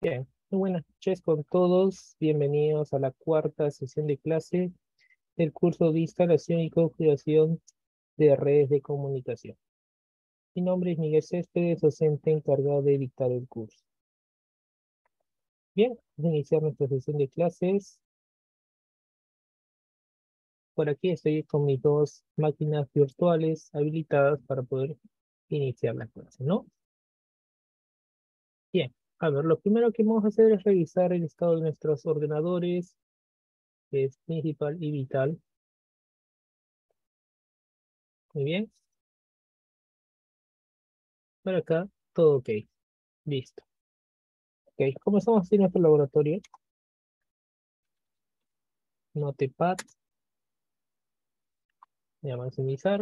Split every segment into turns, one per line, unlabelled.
Bien, muy buenas noches con todos. Bienvenidos a la cuarta sesión de clase del curso de instalación y configuración de redes de comunicación. Mi nombre es Miguel Céspedes, docente encargado de dictar el curso. Bien, vamos a iniciar nuestra sesión de clases. Por aquí estoy con mis dos máquinas virtuales habilitadas para poder iniciar la clase, ¿no? Bien, a ver, lo primero que vamos a hacer es revisar el estado de nuestros ordenadores, que es principal y vital. Muy bien. Por acá, todo ok. Listo. Ok, comenzamos así nuestro laboratorio. Notepad. Voy a maximizar.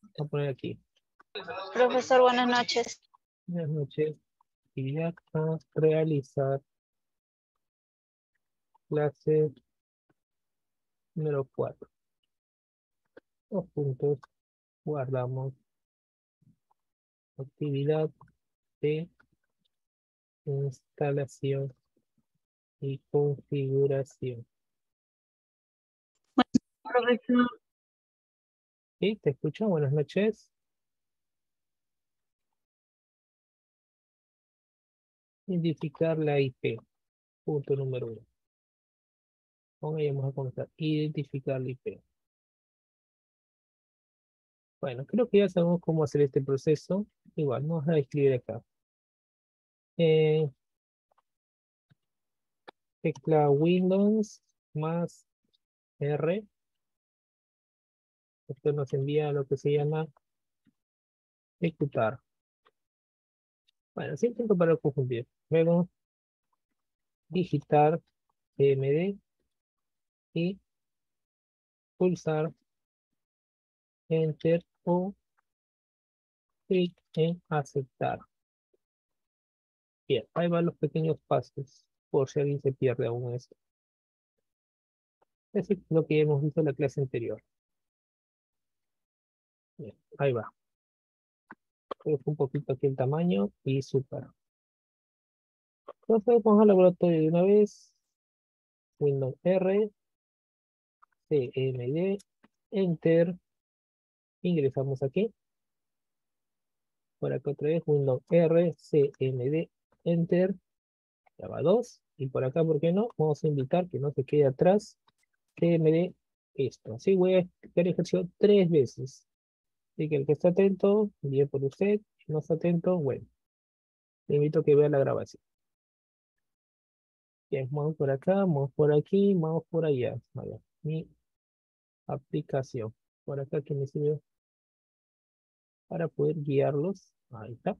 Voy a poner aquí.
Profesor, buenas noches.
Buenas noches. Y a realizar clase número 4. Dos puntos. Guardamos actividad de instalación y configuración.
Profesor.
Sí, te escucho. Buenas noches. Identificar la IP. Punto número uno. Con ella vamos a comenzar. Identificar la IP. Bueno, creo que ya sabemos cómo hacer este proceso. Igual, vamos a escribir acá. Eh, tecla Windows más R. Esto nos envía lo que se llama ejecutar. Bueno, siempre para confundir. Luego, digitar CMD y pulsar Enter o clic en aceptar. Bien, ahí van los pequeños pasos por si alguien se pierde aún eso. Es lo que hemos visto en la clase anterior. Bien, ahí va. Un poquito aquí el tamaño y super. Entonces vamos al laboratorio de una vez. Windows R, CMD, Enter. Ingresamos aquí. Por acá otra vez Windows R, CMD, Enter. Ya va 2. Y por acá, ¿por qué no? Vamos a invitar que no se quede atrás. CMD, esto. Así voy a el ejercicio tres veces. Así que el que está atento, bien por usted. Si no está atento, bueno. Le invito a que vea la grabación. Bien, vamos por acá, vamos por aquí, vamos por allá. Vaya, mi aplicación. Por acá que me sirve para poder guiarlos. Ahí está.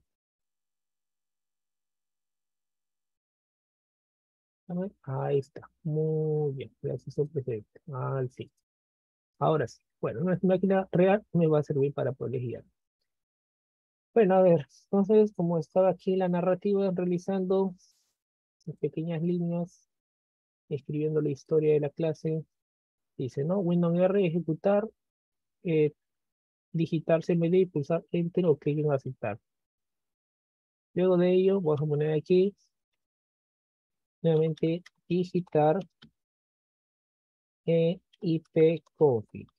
Ahí está. Muy bien. Gracias, presidente. Al sí. Ahora sí. Bueno, nuestra máquina real me va a servir para poder. Bueno, a ver. Entonces, como estaba aquí la narrativa realizando pequeñas líneas, escribiendo la historia de la clase, dice, ¿no? Windows R, ejecutar, eh, digitar CMD y pulsar Enter o clic en aceptar. Luego de ello, vamos a poner aquí, nuevamente, digitar e ipconfig.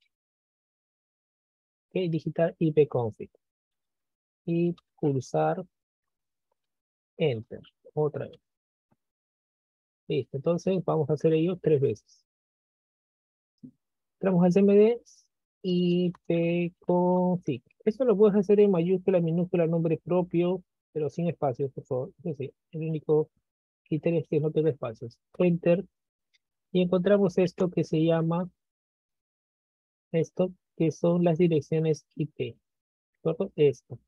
Ok, digitar ipconfig. Y pulsar Enter, otra vez. Listo, entonces vamos a hacer ello tres veces. Entramos al CMD y pconfig. Esto lo puedes hacer en mayúscula, minúscula, nombre propio, pero sin espacios, por favor. Es decir, el único criterio es que no tenga espacios. Enter. Y encontramos esto que se llama, esto, que son las direcciones IP. ¿Cierto? Esto.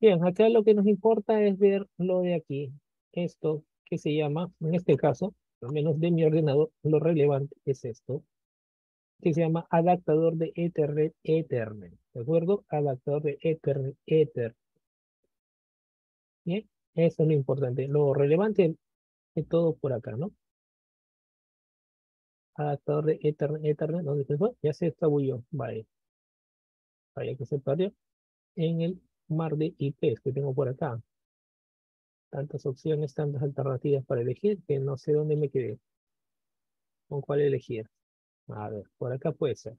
Bien, acá lo que nos importa es ver lo de aquí. Esto que se llama, en este caso, al menos de mi ordenador, lo relevante es esto que se llama adaptador de Ethernet Ethernet. ¿De acuerdo? Adaptador de Ethernet Ethernet. Bien, eso es lo importante. Lo relevante es todo por acá, ¿no? Adaptador de Ethernet Ethernet. ¿Dónde se fue? Ya se estabuló. Vale. Vaya que se en el mar de IPs que tengo por acá. Tantas opciones, tantas alternativas para elegir que no sé dónde me quedé. ¿Con cuál elegir? A ver, por acá puede ser.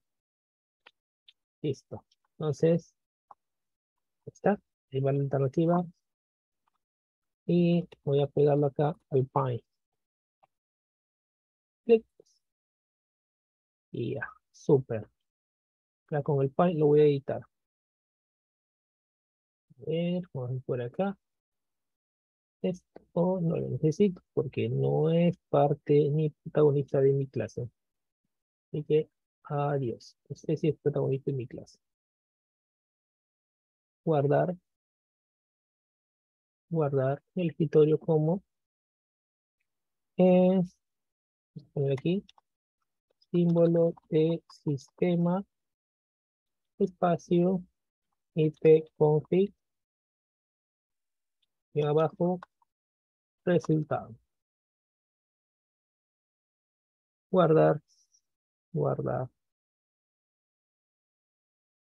Listo. Entonces, está. Ahí va la alternativa. Y voy a pegarlo acá al Pine. Y ya. Acá con el Pine lo voy a editar. A ver, vamos a por acá. Esto no lo necesito porque no es parte ni protagonista de mi clase. Así que, adiós. Este sí es protagonista de mi clase. Guardar. Guardar el escritorio como es, poner aquí, símbolo de sistema, espacio, ipconfig, y abajo, resultado. Guardar, guardar.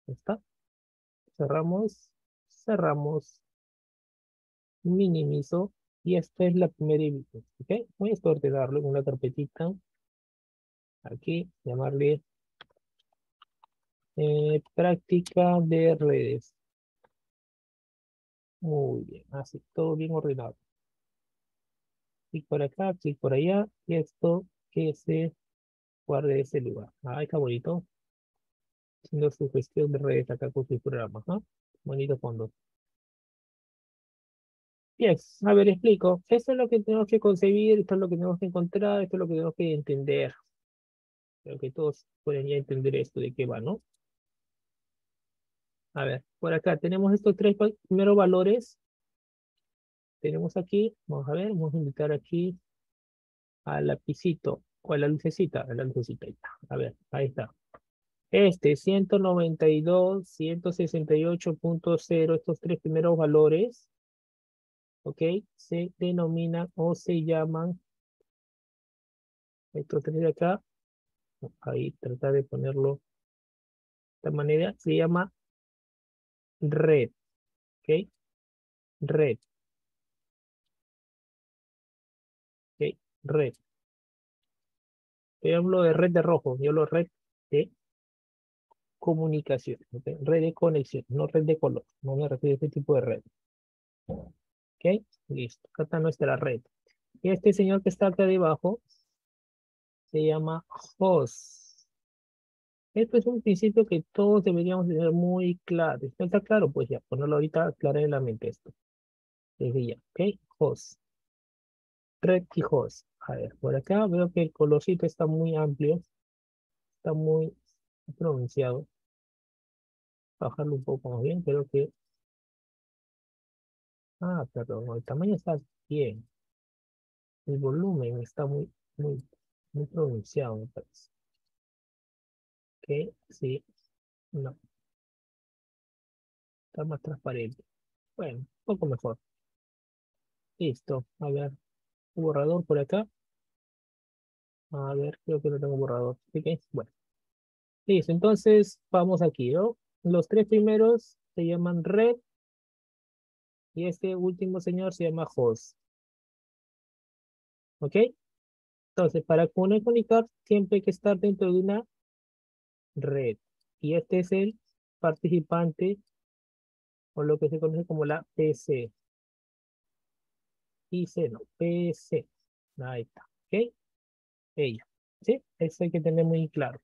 ¿Está? Cerramos, cerramos, minimizo y esta es la primera imagen. ¿Ok? Voy a ordenarlo en una carpetita. Aquí, llamarle eh, práctica de redes. Muy bien, así, todo bien ordenado. Clic por acá, clic por allá, y esto que se guarde ese lugar. Ay, qué bonito. Haciendo su gestión de redes acá con su programa. ¿no? Bonito fondo. Bien, a ver, explico. Esto es lo que tenemos que concebir, esto es lo que tenemos que encontrar, esto es lo que tenemos que entender. Creo que todos pueden ya entender esto de qué va, ¿no? A ver, por acá tenemos estos tres primeros valores. Tenemos aquí, vamos a ver, vamos a indicar aquí al lapicito o a la lucecita, a la lucecita. A ver, ahí está. Este 192, 168.0, estos tres primeros valores, ¿ok? Se denominan o se llaman, estos tres de acá, ahí tratar de ponerlo de esta manera, se llama red. ¿Ok? Red. ¿Ok? Red. Yo hablo de red de rojo, yo hablo de red de comunicación, red de conexión, no red de color, no me refiero a este tipo de red. ¿Ok? Listo, acá está nuestra red. Y este señor que está acá debajo se llama host. Esto es un principio que todos deberíamos tener muy claro. ¿Está claro? Pues ya, ponerlo ahorita claro en la mente esto. Desde ¿ok? Host. Red y host. A ver, por acá veo que el colorcito está muy amplio. Está muy pronunciado. Bajarlo un poco más bien, creo que... Ah, perdón, el tamaño está bien. El volumen está muy, muy, muy pronunciado, me parece que sí, no. Está más transparente. Bueno, un poco mejor. Listo. A ver, un borrador por acá. A ver, creo que no tengo borrador. Bueno. Listo, entonces vamos aquí, ¿no? Los tres primeros se llaman red y este último señor se llama host. ¿Ok? Entonces, para conectar siempre hay que estar dentro de una red. Y este es el participante o lo que se conoce como la PC. PC, no, PC. Ahí está, ¿ok? Ella, ¿sí? Eso hay que tener muy claro.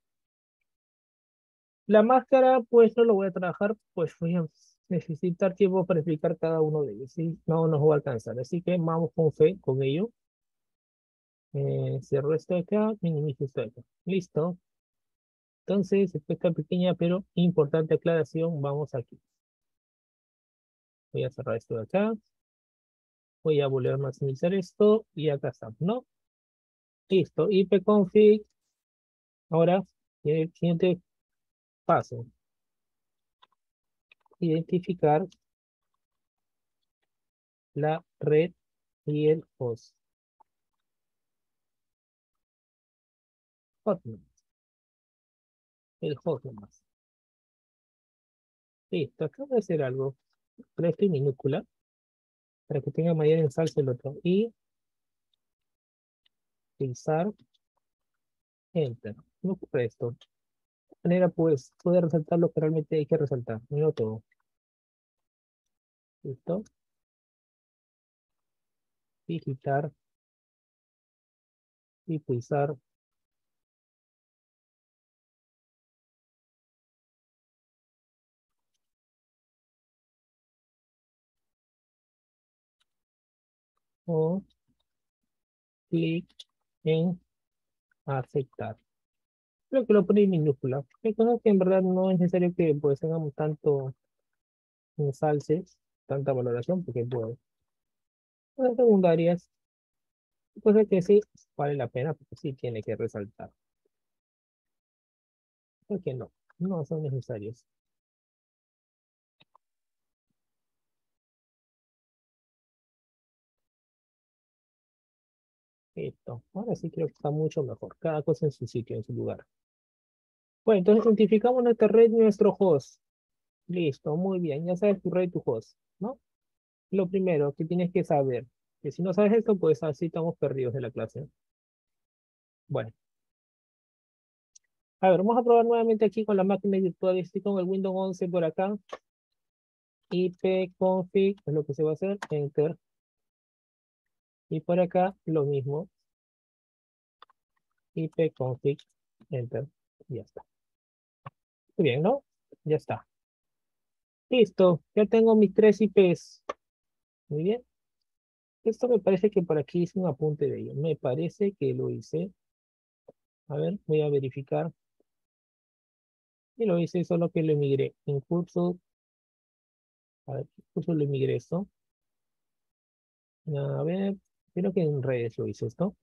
La máscara, pues no lo voy a trabajar, pues voy a necesitar tiempo para explicar cada uno de ellos, ¿sí? No nos va a alcanzar, así que vamos con fe con ello. Eh, esto acá, minimizo esto acá. Listo. Entonces, esta pequeña pero importante aclaración, vamos aquí. Voy a cerrar esto de acá. Voy a volver a maximizar esto y acá estamos, ¿no? Listo, ipconfig. Ahora, el siguiente paso. Identificar la red y el host. Hotmail el nomás. Listo, acá voy a hacer algo. Pero esto minúscula. para que tenga mayor ensalce el otro. Y utilizar Enter. No ocurre esto. De manera, pues, puede resaltar lo que realmente hay que resaltar. No todo. ¿Listo? Digitar. Y pulsar. O clic en aceptar. Creo que lo pone en minúscula. Hay cosas que en verdad no es necesario que pues tanto ensalces, tanta valoración, porque pues las secundarias, cosas que sí vale la pena, porque sí tiene que resaltar. Porque no, no son necesarios. Listo. Ahora sí creo que está mucho mejor. Cada cosa en su sitio, en su lugar. Bueno, entonces identificamos nuestra red, nuestro host. Listo, muy bien. Ya sabes tu red tu host, ¿no? Lo primero que tienes que saber, que si no sabes esto, pues así estamos perdidos de la clase. Bueno. A ver, vamos a probar nuevamente aquí con la máquina virtual. Estoy con el Windows 11 por acá. ipconfig es lo que se va a hacer. Enter. Y por acá lo mismo. ipconfig, enter, ya está. Muy bien, ¿no? Ya está. Listo, ya tengo mis tres IPs. Muy bien. Esto me parece que por aquí hice un apunte de ello. Me parece que lo hice. A ver, voy a verificar. Y lo hice solo que lo emigré. En curso. A ver, ¿qué curso lo emigré esto? A ver, Creo que en redes lo hice esto.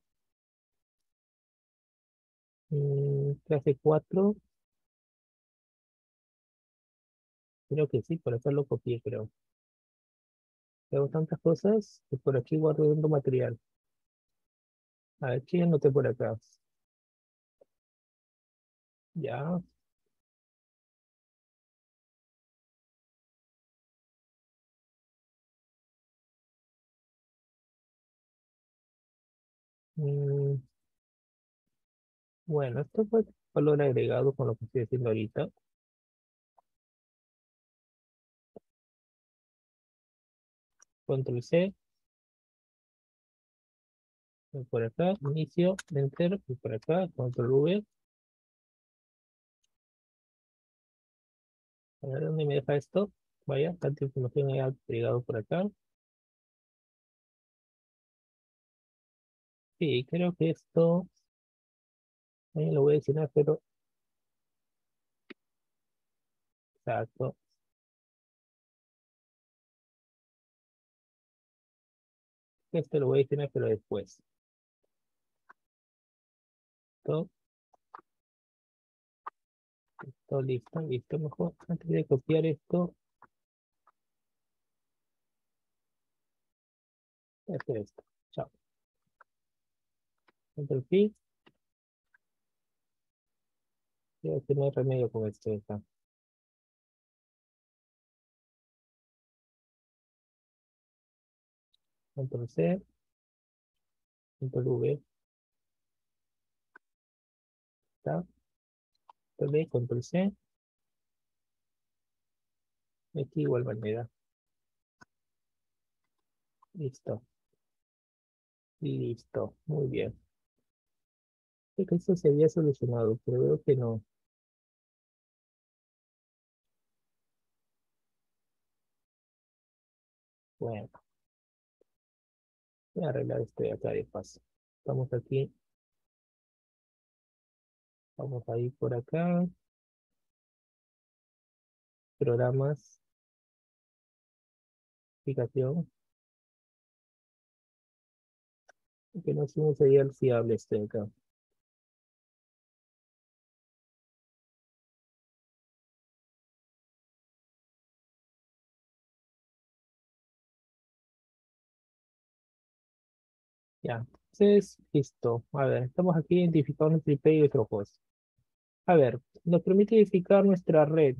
Mm, clase 4. Creo que sí, por acá lo copié, creo. Hago tantas cosas que por aquí guardo material. A ver, ¿qué anoté por acá? Ya. Mm, bueno, esto fue valor agregado con lo que estoy haciendo ahorita. Control C. por acá, inicio, enter, y por acá, control V. A ver dónde me deja esto. Vaya, tanta información he agregado por acá. Sí, creo que esto lo voy a decir, pero exacto. Esto lo voy a decir, pero después. Esto. Esto listo, listo. Mejor antes de copiar esto. Hacer esto. Control P. Creo que no hay remedio con esto acá. Control C. Control V. Está. Control V, Control C. Aquí igual manera. Listo. Listo. Muy bien que eso se había solucionado, pero veo que no. Bueno. Voy a arreglar esto de acá de paso. Estamos aquí. Vamos a ir por acá. Programas. Aplicación. Que no es un serial fiable este de acá. Ya, entonces, listo. A ver, estamos aquí identificando nuestro IP y nuestro host. A ver, nos permite identificar nuestra red.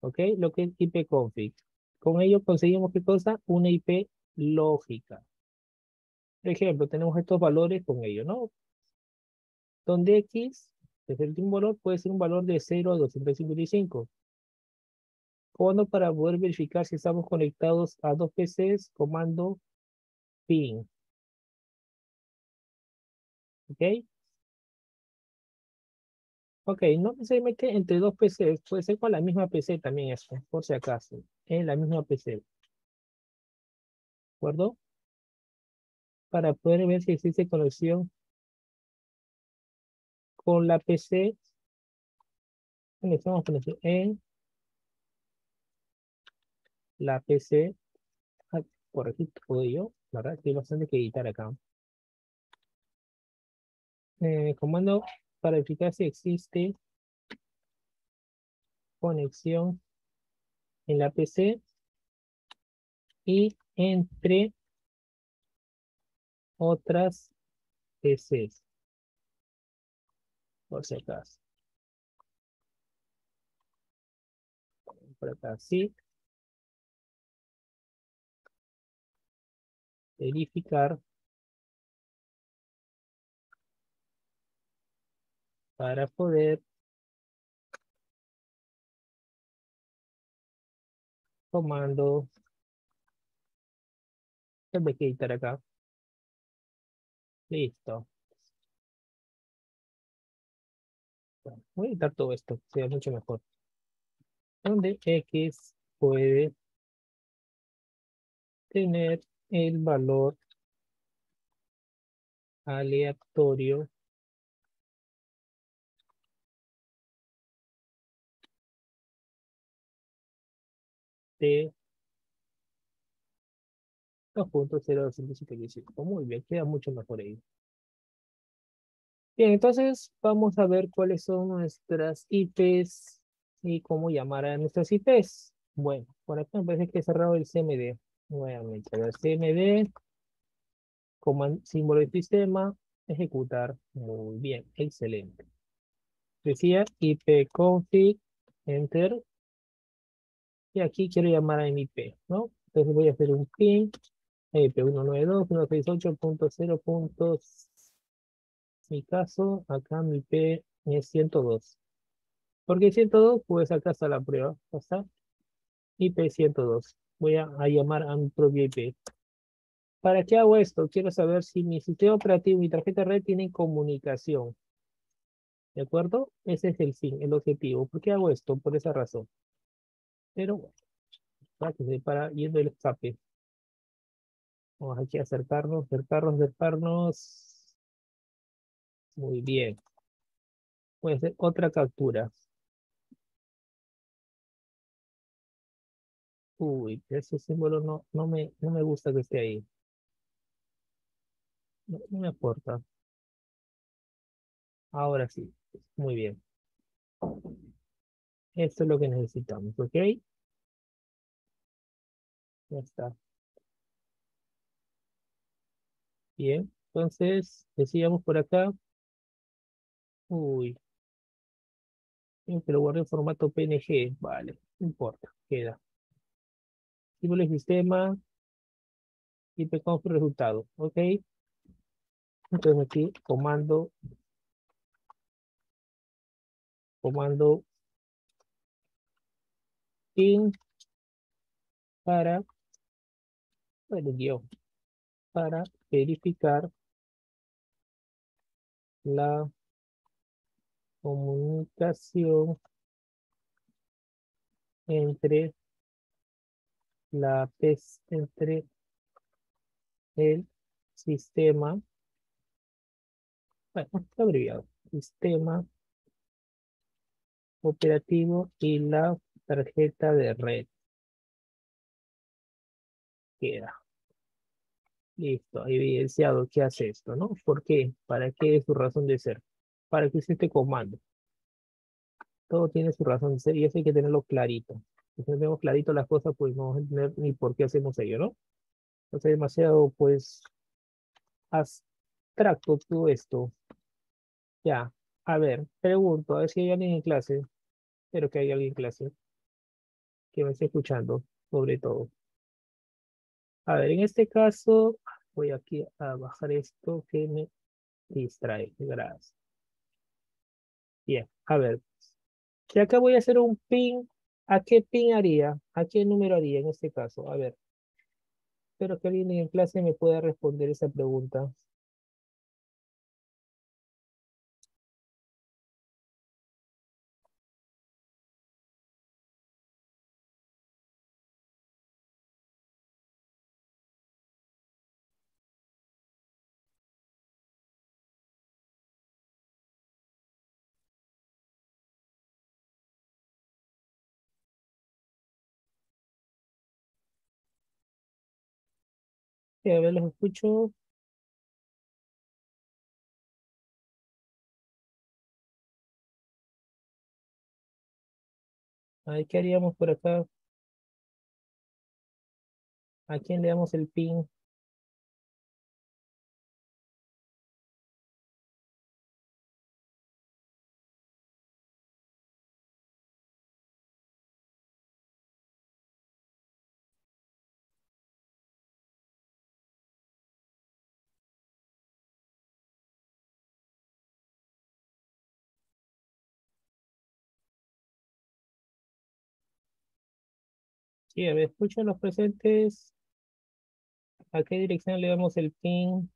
¿Ok? Lo que es ipconfig. Con ello conseguimos qué cosa? Una IP lógica. Por ejemplo, tenemos estos valores con ello, ¿no? Donde X, es el último valor, puede ser un valor de 0 a 255. Cuando para poder verificar si estamos conectados a dos PCs, comando ping. ¿Ok? Ok, no necesariamente entre dos PCs, puede ser con la misma PC también eso, por si acaso, en la misma PC. ¿De acuerdo? Para poder ver si existe conexión con la PC. Estamos en la PC. Ah, por aquí puedo yo, verdad que hay bastante que editar acá. Eh, comando para verificar si existe conexión en la PC y entre otras PCs. Por si acaso. Por acá, sí. Verificar para poder comando editar acá. Listo. Voy a editar todo esto sea mucho mejor. Donde x puede tener el valor aleatorio de 2.0255. Muy bien, queda mucho mejor ahí. Bien, entonces vamos a ver cuáles son nuestras IPs y cómo llamar a nuestras IPs. Bueno, por acá me parece que he cerrado el CMD. Nuevamente, el CMD, como símbolo de sistema, ejecutar. Muy bien, excelente. Decía ipconfig, enter, y aquí quiero llamar a mi IP, ¿no? Entonces voy a hacer un ping, IP192.168.0. Mi caso, acá mi IP es 102. ¿Por qué 102? Pues acá está la prueba. ¿Está? IP 102. Voy a, llamar a mi propio IP. ¿Para qué hago esto? Quiero saber si mi sistema operativo y mi tarjeta red tienen comunicación. ¿De acuerdo? Ese es el fin, el objetivo. ¿Por qué hago esto? Por esa razón. Pero bueno, para yendo el escape. Vamos aquí a acercarnos, acercarnos, acercarnos. Muy bien. Puede ser otra captura. Uy, ese símbolo no, no, me, no me gusta que esté ahí. No, no me aporta. Ahora sí, muy bien. Esto es lo que necesitamos, ¿ok? Ya está. Bien, entonces, decíamos por acá. Uy. Pero guardé en formato PNG. Vale, no importa, queda. Símbolo sistema. Y ipconf resultado, ¿ok? Entonces aquí, comando. Comando in para, para verificar la comunicación entre la entre el sistema bueno, está abreviado sistema operativo y la tarjeta de red. Queda. Listo, evidenciado que hace esto, ¿no? ¿Por qué? ¿Para qué es su razón de ser? Para que use este comando. Todo tiene su razón de ser y eso hay que tenerlo clarito. Si no tenemos clarito las cosas, pues no vamos a entender ni por qué hacemos ello, ¿no? Entonces demasiado, pues, abstracto todo esto. Ya, a ver, pregunto, a ver si hay alguien en clase. Espero que haya alguien en clase que me esté escuchando. sobre todo. A ver, en este caso, voy aquí a bajar esto que me distrae. Gracias. Bien, a ver. Si acá voy a hacer un pin, ¿a qué pin haría? ¿A qué número haría en este caso? A ver. Espero que alguien en clase me pueda responder esa pregunta. A ver, los escucho. A ver, ¿qué haríamos por acá? ¿A quién le damos el pin? Sí, a ver, escucho los presentes. ¿A qué dirección le damos el pin?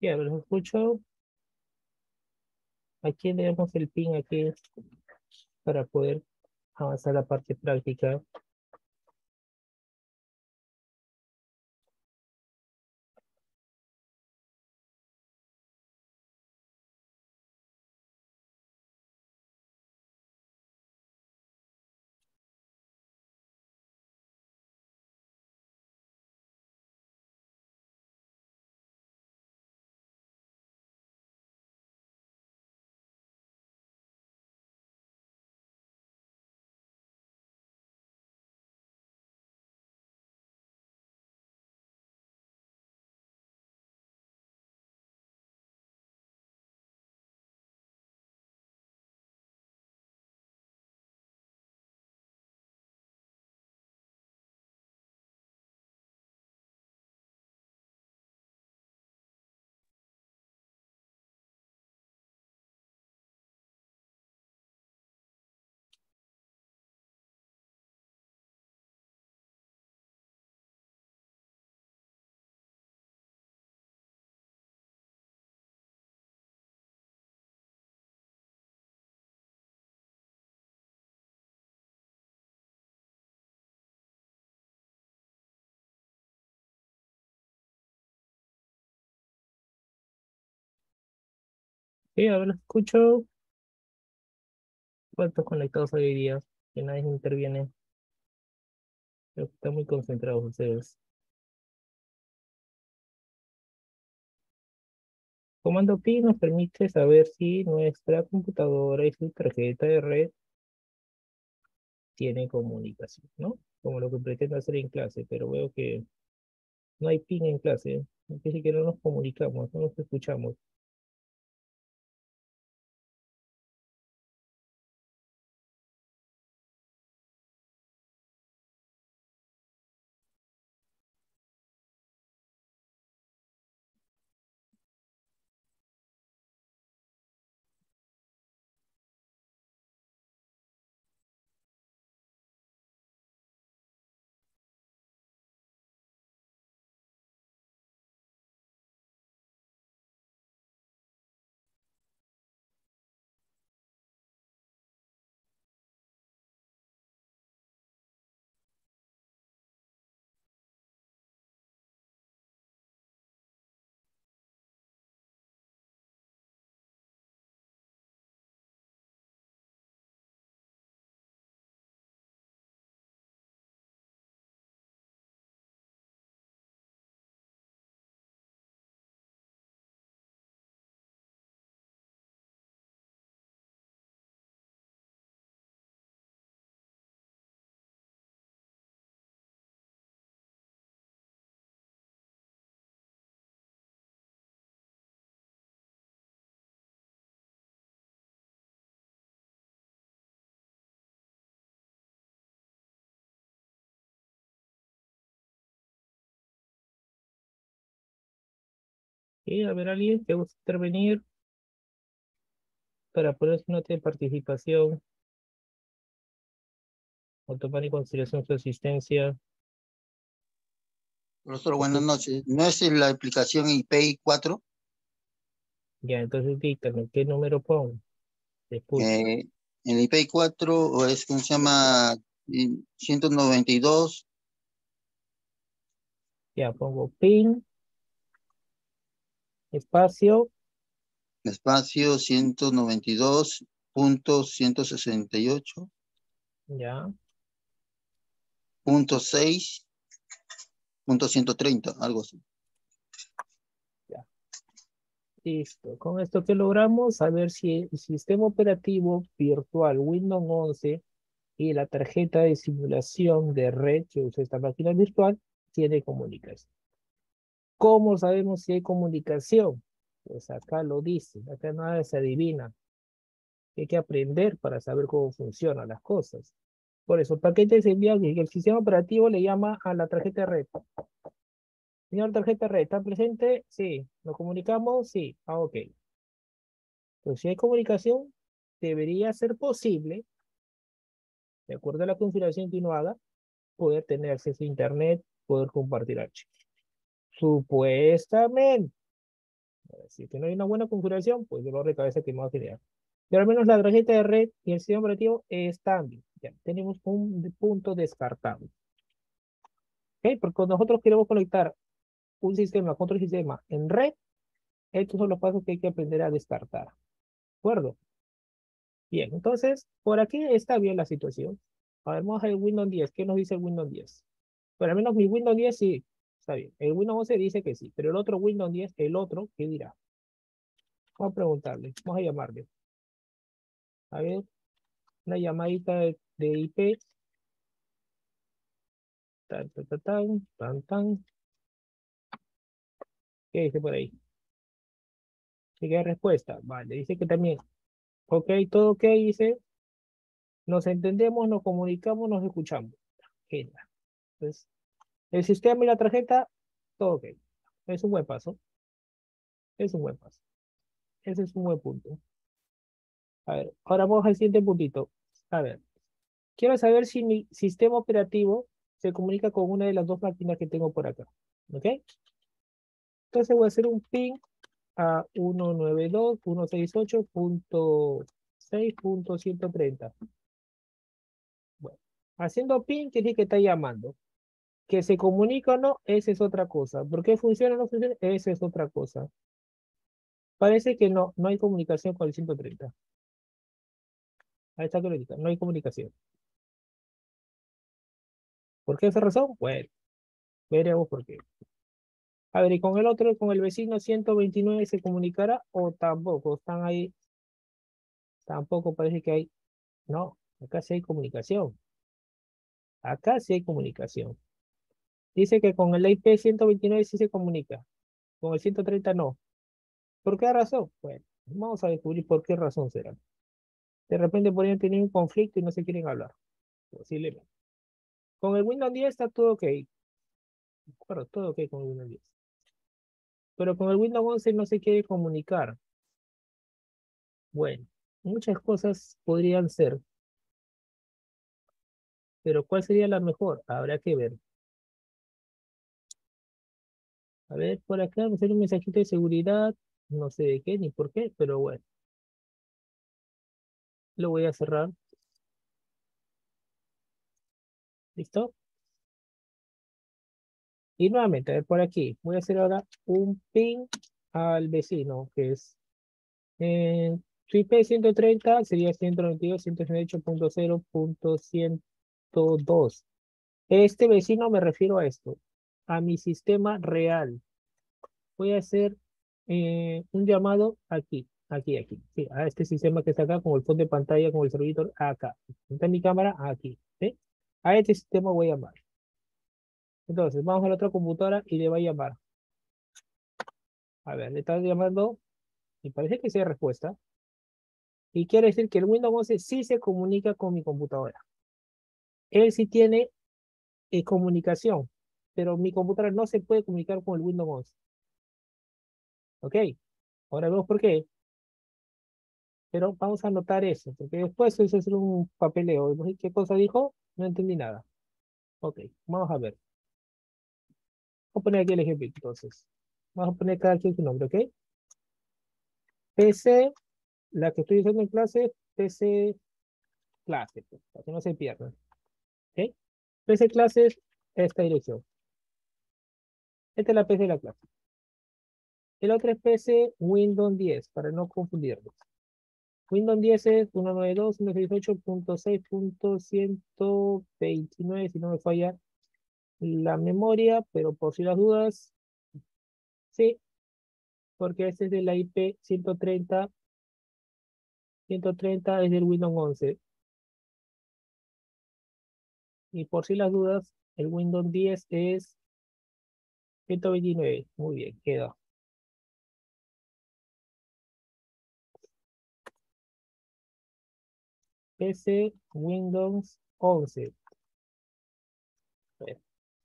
Sí, a ver, los escucho. ¿A quién le damos el pin aquí para poder avanzar la parte práctica? Sí, a ver, los escucho. ¿Cuántos conectados hoy día? Que nadie interviene. Creo que están muy concentrados ustedes. Comando PIN nos permite saber si nuestra computadora y su tarjeta de red tiene comunicación, ¿no? Como lo que pretendo hacer en clase, pero veo que no hay PIN en clase. Que no nos comunicamos, no nos escuchamos. Sí, a ver, alguien que gusta intervenir para poner su nota de participación o tomar en consideración su asistencia.
Profesor, buenas noches. ¿No es en la aplicación IPI 4?
Ya, entonces díctame, ¿qué número pongo? Escucho.
Eh, en el IPI 4 o es que se llama eh, 192
Ya, pongo pin, espacio,
espacio 192.168
ya,
punto 6 punto 130, algo así.
listo. Con esto que logramos, saber si el sistema operativo virtual Windows 11 y la tarjeta de simulación de red que usa esta máquina virtual tiene comunicación. ¿Cómo sabemos si hay comunicación? Pues acá lo dice, acá nada se adivina. Hay que aprender para saber cómo funcionan las cosas. Por eso, paquete se envía y el sistema operativo le llama a la tarjeta red. Señor tarjeta red, ¿está presente? Sí. ¿Nos comunicamos? Sí. Ah, ok. Pues si hay comunicación, debería ser posible, de acuerdo a la configuración que uno haga, poder tener acceso a internet, poder compartir archivos. Supuestamente. Si que no hay una buena configuración, pues dolor de cabeza que me va a generar. Pero al menos la tarjeta de red y el sistema operativo están bien. Ya, tenemos un punto descartado. Porque cuando nosotros queremos conectar un sistema con otro sistema en red, estos son los pasos que hay que aprender a descartar. ¿De acuerdo? Bien, entonces, por aquí está bien la situación. A ver, vamos a ver Windows 10. ¿Qué nos dice el Windows 10? Pero al menos mi Windows 10 sí, está bien. El Windows 11 dice que sí, pero el otro Windows 10, el otro, ¿qué dirá? Vamos a preguntarle, vamos a llamarle. A ver, una llamadita de, IP. Tan, tan, tan, tan, tan. ¿Qué dice por ahí? ¿Qué respuesta? Vale, dice que también. Ok, todo ok, dice. Nos entendemos, nos comunicamos, nos escuchamos. Genial. Entonces, el sistema y la tarjeta, todo ok. Es un buen paso. Es un buen paso. Ese es un buen punto. A ver, ahora vamos al siguiente puntito. A ver, quiero saber si mi sistema operativo se comunica con una de las dos máquinas que tengo por acá. ¿Ok? Entonces voy a hacer un ping a 192.168.6.130. Bueno, haciendo ping quiere decir que está llamando. Que se comunica o no, esa es otra cosa. ¿Por qué funciona o no funciona? Esa es otra cosa. Parece que no, no hay comunicación con el 130. Ahí está clarita, no hay comunicación. ¿Por qué esa razón? Bueno, veremos por qué. A ver, ¿y con el otro, con el vecino 129 se comunicará o tampoco? Están ahí. Tampoco parece que hay. No, acá sí hay comunicación. Acá sí hay comunicación. Dice que con el IP 129 sí se comunica. Con el 130 no. ¿Por qué razón? Bueno, vamos a descubrir por qué razón será. De repente podrían tener un conflicto y no se quieren hablar. Posiblemente. Con el Windows 10 está todo ok. Bueno, todo ok con el Windows 10. Pero con el Windows 11 no se quiere comunicar. Bueno, muchas cosas podrían ser. Pero ¿cuál sería la mejor? Habrá que ver. A ver, por acá me sale un mensajito de seguridad. No sé de qué ni por qué, pero bueno. Lo voy a cerrar. ¿Listo? Y nuevamente, a ver por aquí, voy a hacer ahora un ping al vecino, que es eh, IP 130 sería 192.168.0.102. Este vecino me refiero a esto, a mi sistema real. Voy a hacer eh, un llamado aquí, aquí, aquí, sí, a este sistema que está acá, con el fondo de pantalla, con el servidor acá. Está mi cámara aquí, ¿sí? A este sistema voy a llamar. Entonces, vamos a la otra computadora y le va a llamar. A ver, le está llamando y parece que sea respuesta. Y quiere decir que el Windows 11 sí se comunica con mi computadora. Él sí tiene eh, comunicación, pero mi computadora no se puede comunicar con el Windows 11. Ok, ahora vemos por qué. Pero vamos a anotar eso, porque después eso es un papeleo. ¿Qué cosa dijo? No entendí nada. Ok, vamos a ver. Vamos a poner aquí el ejemplo entonces. Vamos a poner cada quien su nombre, ¿ok? PC, la que estoy usando en clase, PC clase, pues, para que no se pierdan. ¿Ok? PC clases, esta dirección. Esta es la PC de la clase. El otro es PC Windows 10, para no confundirlos. Windows 10 es 192.168.6.129, si no me falla la memoria, pero por si las dudas, sí, porque este es de la IP 130, 130 es del Windows 11. Y por si las dudas, el Windows 10 es 129. Muy bien, queda. PC Windows 11.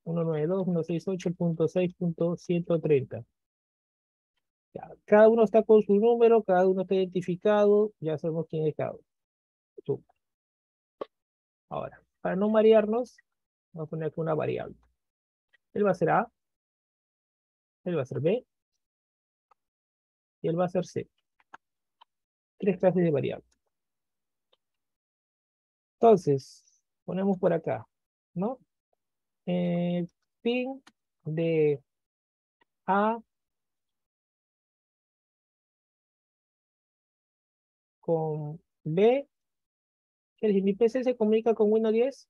192.168.6.130. Cada uno está con su número, cada uno está identificado, ya sabemos quién es cada uno. Ahora, para no marearnos, vamos a poner aquí una variable. Él va a ser A, él va a ser B, y él va a ser C. Tres clases de variables. Entonces, ponemos por acá, ¿no? Eh, pin de A con B. ¿Qué decir? ¿Mi PC se comunica con Windows 10?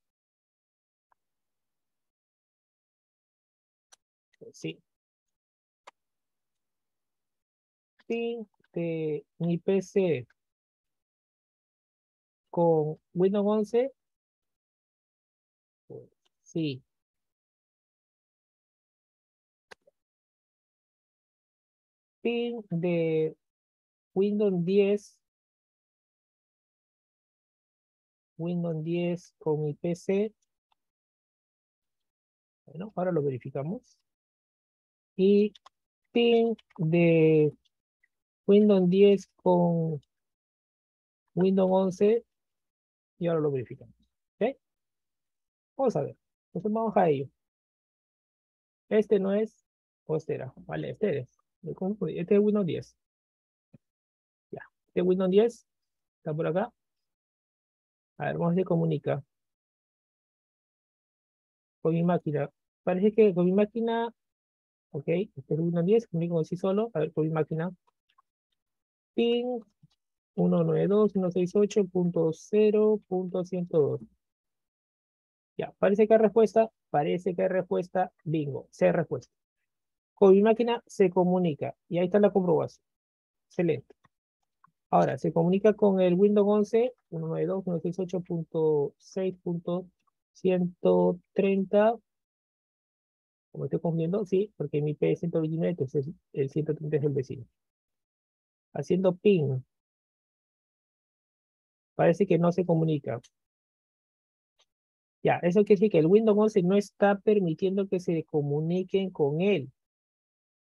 Sí. Pin de mi PC con Windows 11? Sí. Pin de Windows 10 Windows 10 con mi PC. Bueno, ahora lo verificamos. Y pin de Windows 10 con Windows 11 y ahora lo verificamos. ¿Ok? Vamos a ver. Entonces vamos a ello. Este no es, o este. Vale, este es. Este es Windows 10. Ya. Este es Windows 10. Está por acá. A ver, cómo se comunica. Con mi máquina. Parece que con mi máquina, ok, este es Windows 10, comunico con sí solo. A ver, con mi máquina. Ping 192.168.0.102. Ya, parece que hay respuesta, parece que hay respuesta, bingo, C respuesta. Con mi máquina se comunica y ahí está la comprobación. Excelente. Ahora, se comunica con el Windows 11, 192.168.6.130. Como estoy confundiendo, sí, porque mi P es 129, entonces el 130 es el vecino. Haciendo ping Parece que no se comunica. Ya, eso quiere decir que el Windows 11 no está permitiendo que se comuniquen con él.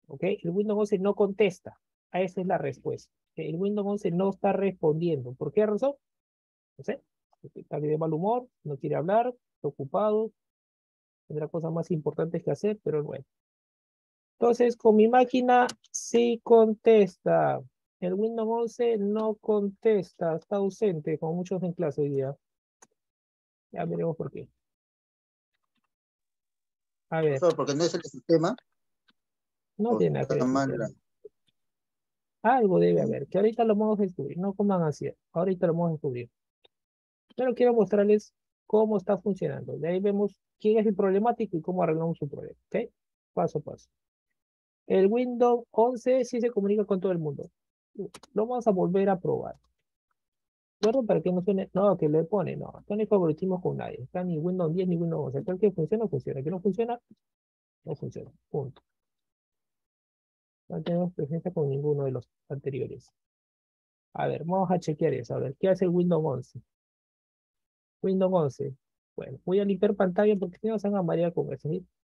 ¿Ok? El Windows 11 no contesta. Esa es la respuesta. El Windows 11 no está respondiendo. ¿Por qué razón? No sé. Está de mal humor, no quiere hablar, está ocupado, tendrá cosas más importantes que hacer, pero bueno. Entonces, con mi máquina sí contesta. El Windows 11 no contesta, está ausente, como muchos en clase hoy día. Ya veremos por qué. A ver.
Porque no es el sistema.
No tiene nada. Algo debe haber, que ahorita lo vamos a descubrir. No coman así. Ahorita lo vamos a descubrir. Pero quiero mostrarles cómo está funcionando. De ahí vemos quién es el problemático y cómo arreglamos su problema. ¿Ok? Paso a paso. El Windows 11 sí se comunica con todo el mundo lo vamos a volver a probar. ¿Acuerdo? Para que no suene, no, que le pone, no, no hay favoritismo con nadie. Está ni Windows 10 ni Windows 11. El que funciona, funciona. que no funciona, no funciona. Punto. No tenemos presencia con ninguno de los anteriores. A ver, vamos a chequear eso. A ver, ¿qué hace Windows 11? Windows 11. Bueno, voy a limpiar pantalla porque si no se van a marear con eso.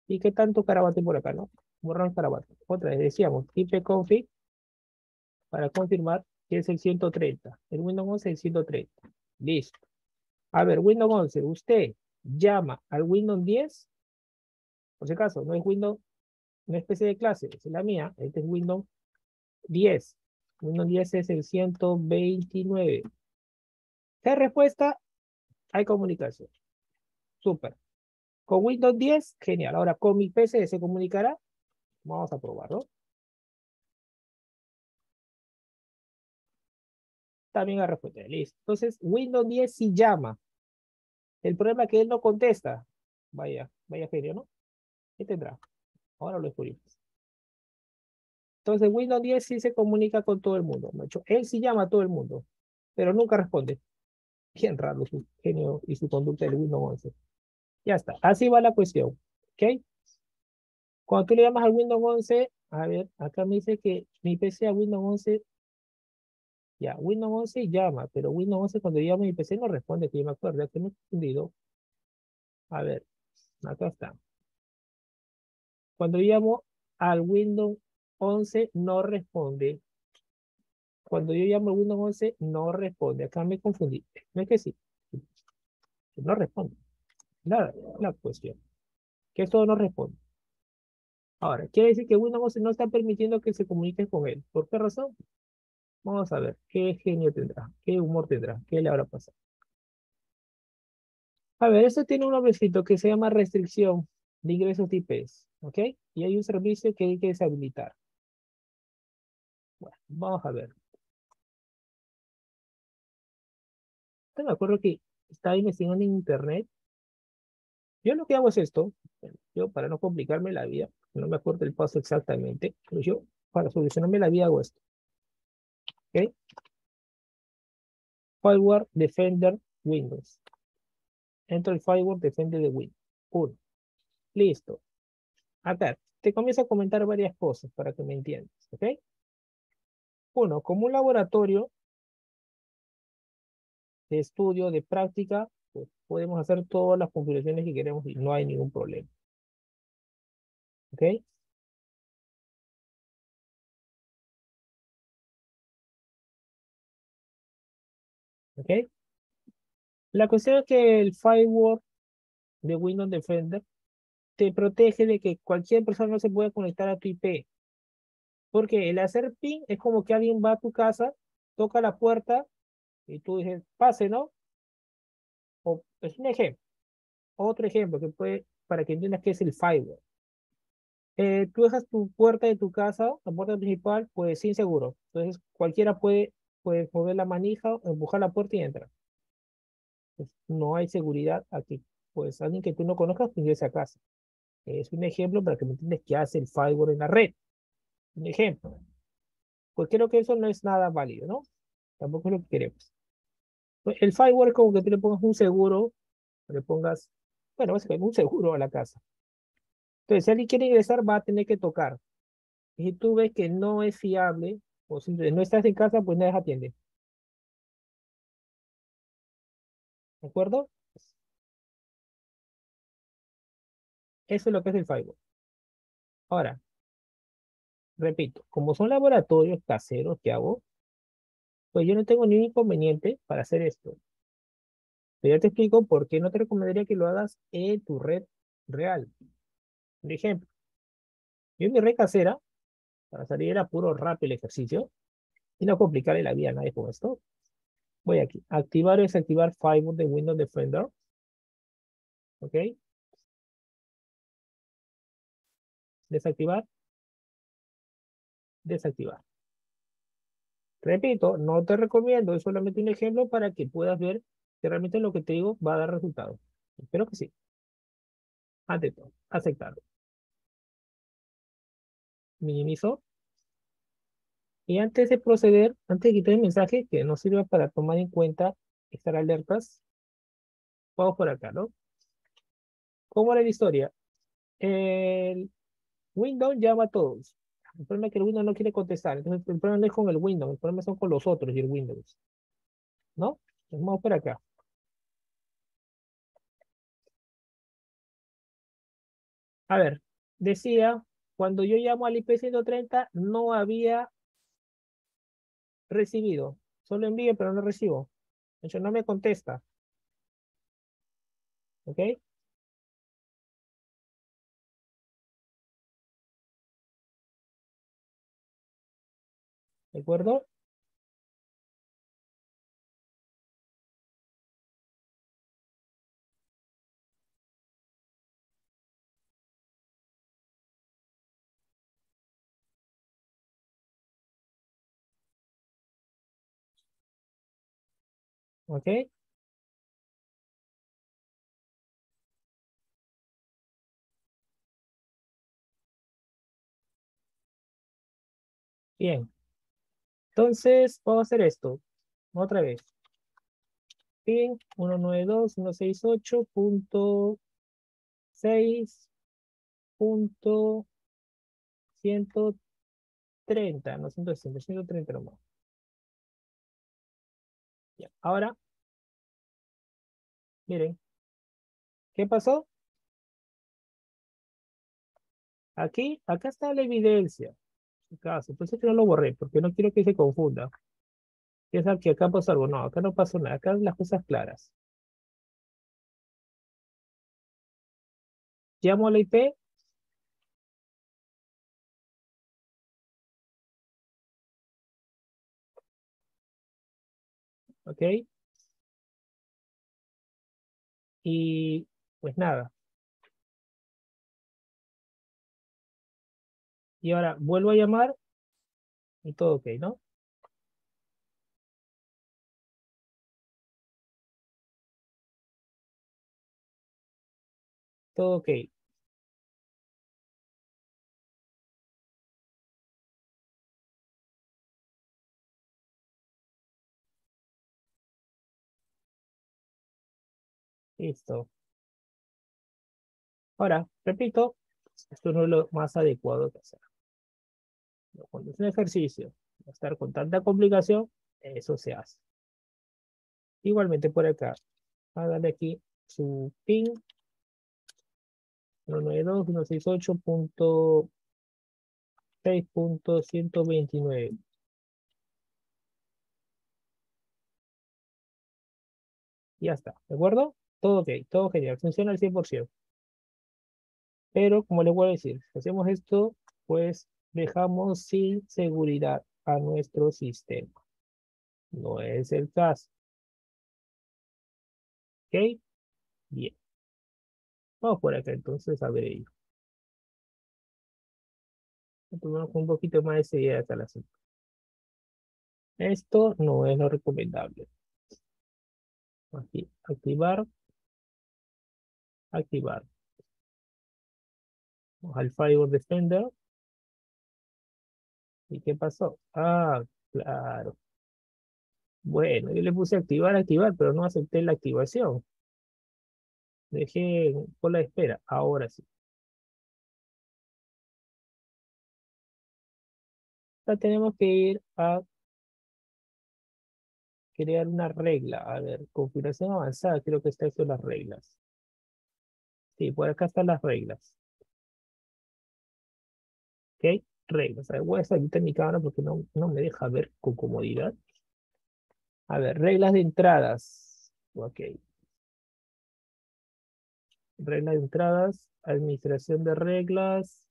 ¿Y qué tanto carabate por acá, no? Borrar carabate. Otra vez, decíamos, ipconfig para confirmar que es el 130. El Windows 11 es el 130. Listo. A ver, Windows 11, usted llama al Windows 10. Por si acaso, no es Windows, no es PC de clase, es la mía. Este es Windows 10. Windows 10 es el 129. ¿Qué respuesta? Hay comunicación. Súper. Con Windows 10, genial. Ahora, con mi PC se comunicará. Vamos a probarlo. También a responder. Listo. Entonces, Windows 10 sí llama. El problema es que él no contesta. Vaya, vaya genio, ¿no? ¿Qué tendrá? Ahora lo descubrimos. Entonces, Windows 10 sí se comunica con todo el mundo. Él sí llama a todo el mundo, pero nunca responde. Bien raro su genio y su conducta del Windows 11. Ya está. Así va la cuestión. ¿Ok? Cuando tú le llamas al Windows 11, a ver, acá me dice que mi PC a Windows 11, ya, Windows 11 llama, pero Windows 11 cuando llama mi PC no responde, que yo me acuerdo, ya que me he confundido. A ver, acá está. Cuando llamo al Windows 11, no responde. Cuando yo llamo al Windows 11, no responde. Acá me confundí. No es que sí. No responde. Nada, la cuestión. Que esto no responde. Ahora, quiere decir que Windows no está permitiendo que se comunique con él. ¿Por qué razón? Vamos a ver qué genio tendrá, qué humor tendrá, qué le habrá pasado. A ver, esto tiene un nombrecito que se llama restricción de ingresos IPs, ¿ok? Y hay un servicio que hay que deshabilitar. Bueno, vamos a ver. me acuerdo que estaba investigando en internet. Yo lo que hago es esto. Yo, para no complicarme la vida, no me acuerdo el paso exactamente, pero yo, para solucionarme la vida, hago esto. ¿Ok? Firewall Defender Windows. Entro el Firewall Defender de Windows. Uno. Listo. Acá, te comienzo a comentar varias cosas para que me entiendas. ¿Ok? Uno, como un laboratorio de estudio, de práctica, pues podemos hacer todas las configuraciones que queremos y no hay ningún problema. ¿Ok? ¿Ok? La cuestión es que el firewall de Windows Defender te protege de que cualquier persona no se pueda conectar a tu IP. Porque el hacer ping es como que alguien va a tu casa, toca la puerta y tú dices, pase, ¿no? O, es un ejemplo. Otro ejemplo que puede, para que entiendas qué es el firewall. Eh, tú dejas tu puerta de tu casa, la puerta principal, pues sin seguro. Entonces cualquiera puede, puede mover la manija, empujar la puerta y entrar. Pues, no hay seguridad aquí. Pues alguien que tú no conozcas pues, ingresa a casa. Es un ejemplo para que me entiendas qué hace el firewall en la red. Un ejemplo. Pues creo que eso no es nada válido, ¿no? Tampoco es lo que queremos. Pues, el firewall es como que tú le pongas un seguro, le pongas, bueno, básicamente un seguro a la casa. Entonces, si alguien quiere ingresar, va a tener que tocar. Y si tú ves que no es fiable, o simplemente no estás en casa, pues nadie atiende. ¿De acuerdo? Eso es lo que es el firewall. Ahora, repito, como son laboratorios caseros que hago, pues yo no tengo ningún inconveniente para hacer esto. Pero ya te explico por qué no te recomendaría que lo hagas en tu red real. Por ejemplo, yo en mi red casera, para salir a puro rápido el ejercicio, y no complicarle la vida a nadie con esto, voy aquí, activar o desactivar Firewall de Windows Defender. ¿Ok? Desactivar. Desactivar. Repito, no te recomiendo, es solamente un ejemplo para que puedas ver que realmente lo que te digo va a dar resultados. Espero que sí. Ante todo, aceptarlo. Minimizo. Y antes de proceder, antes de quitar el mensaje que no sirva para tomar en cuenta estar alertas, vamos por acá, ¿no? ¿Cómo era la historia? El Windows llama a todos. El problema es que el Windows no quiere contestar. Entonces, el problema no es con el Windows, el problema son con los otros y el Windows. ¿No? vamos por acá. A ver, decía, cuando yo llamo al IP130 no había Recibido. Solo envíe, pero no recibo. De hecho, no me contesta. ¿Ok? ¿De acuerdo? ¿Ok? Bien. Entonces, vamos a hacer esto. Otra vez. Ping 192.168.6.130. No, 160, 130 nomás. Ahora, miren. ¿Qué pasó? Aquí, acá está la evidencia. Caso. Entonces que no lo borré, porque no quiero que se confunda. Piensa que acá pasó algo. No, acá no pasó nada. Acá las cosas claras. Llamo a la IP. ¿Ok? Y pues nada. Y ahora vuelvo a llamar y todo ok, ¿no? Todo ok. Listo. Ahora, repito, esto no es lo más adecuado que hacer. Cuando es un ejercicio, estar con tanta complicación, eso se hace. Igualmente por acá, a darle aquí su pin 192.168.6.129. Ya está, ¿de acuerdo? Todo ok, todo genial, funciona al 100%. Pero, como les voy a decir, si hacemos esto, pues dejamos sin seguridad a nuestro sistema. No es el caso. ¿Ok? Bien. Vamos por acá entonces a ver ello. Tomamos un poquito más de seriedad hasta la asunto. Esto no es lo recomendable. Aquí, activar. Activar. Vamos al Firewall Defender. ¿Y qué pasó? Ah, claro. Bueno, yo le puse activar, activar, pero no acepté la activación. Dejé por la espera. Ahora sí. Ahora tenemos que ir a crear una regla. A ver, configuración avanzada. Creo que está esto las reglas. Sí, por acá están las reglas. ¿Ok? Reglas. Voy a salir mi cámara porque no, no me deja ver con comodidad. A ver, reglas de entradas. Ok. Reglas de entradas, administración de reglas.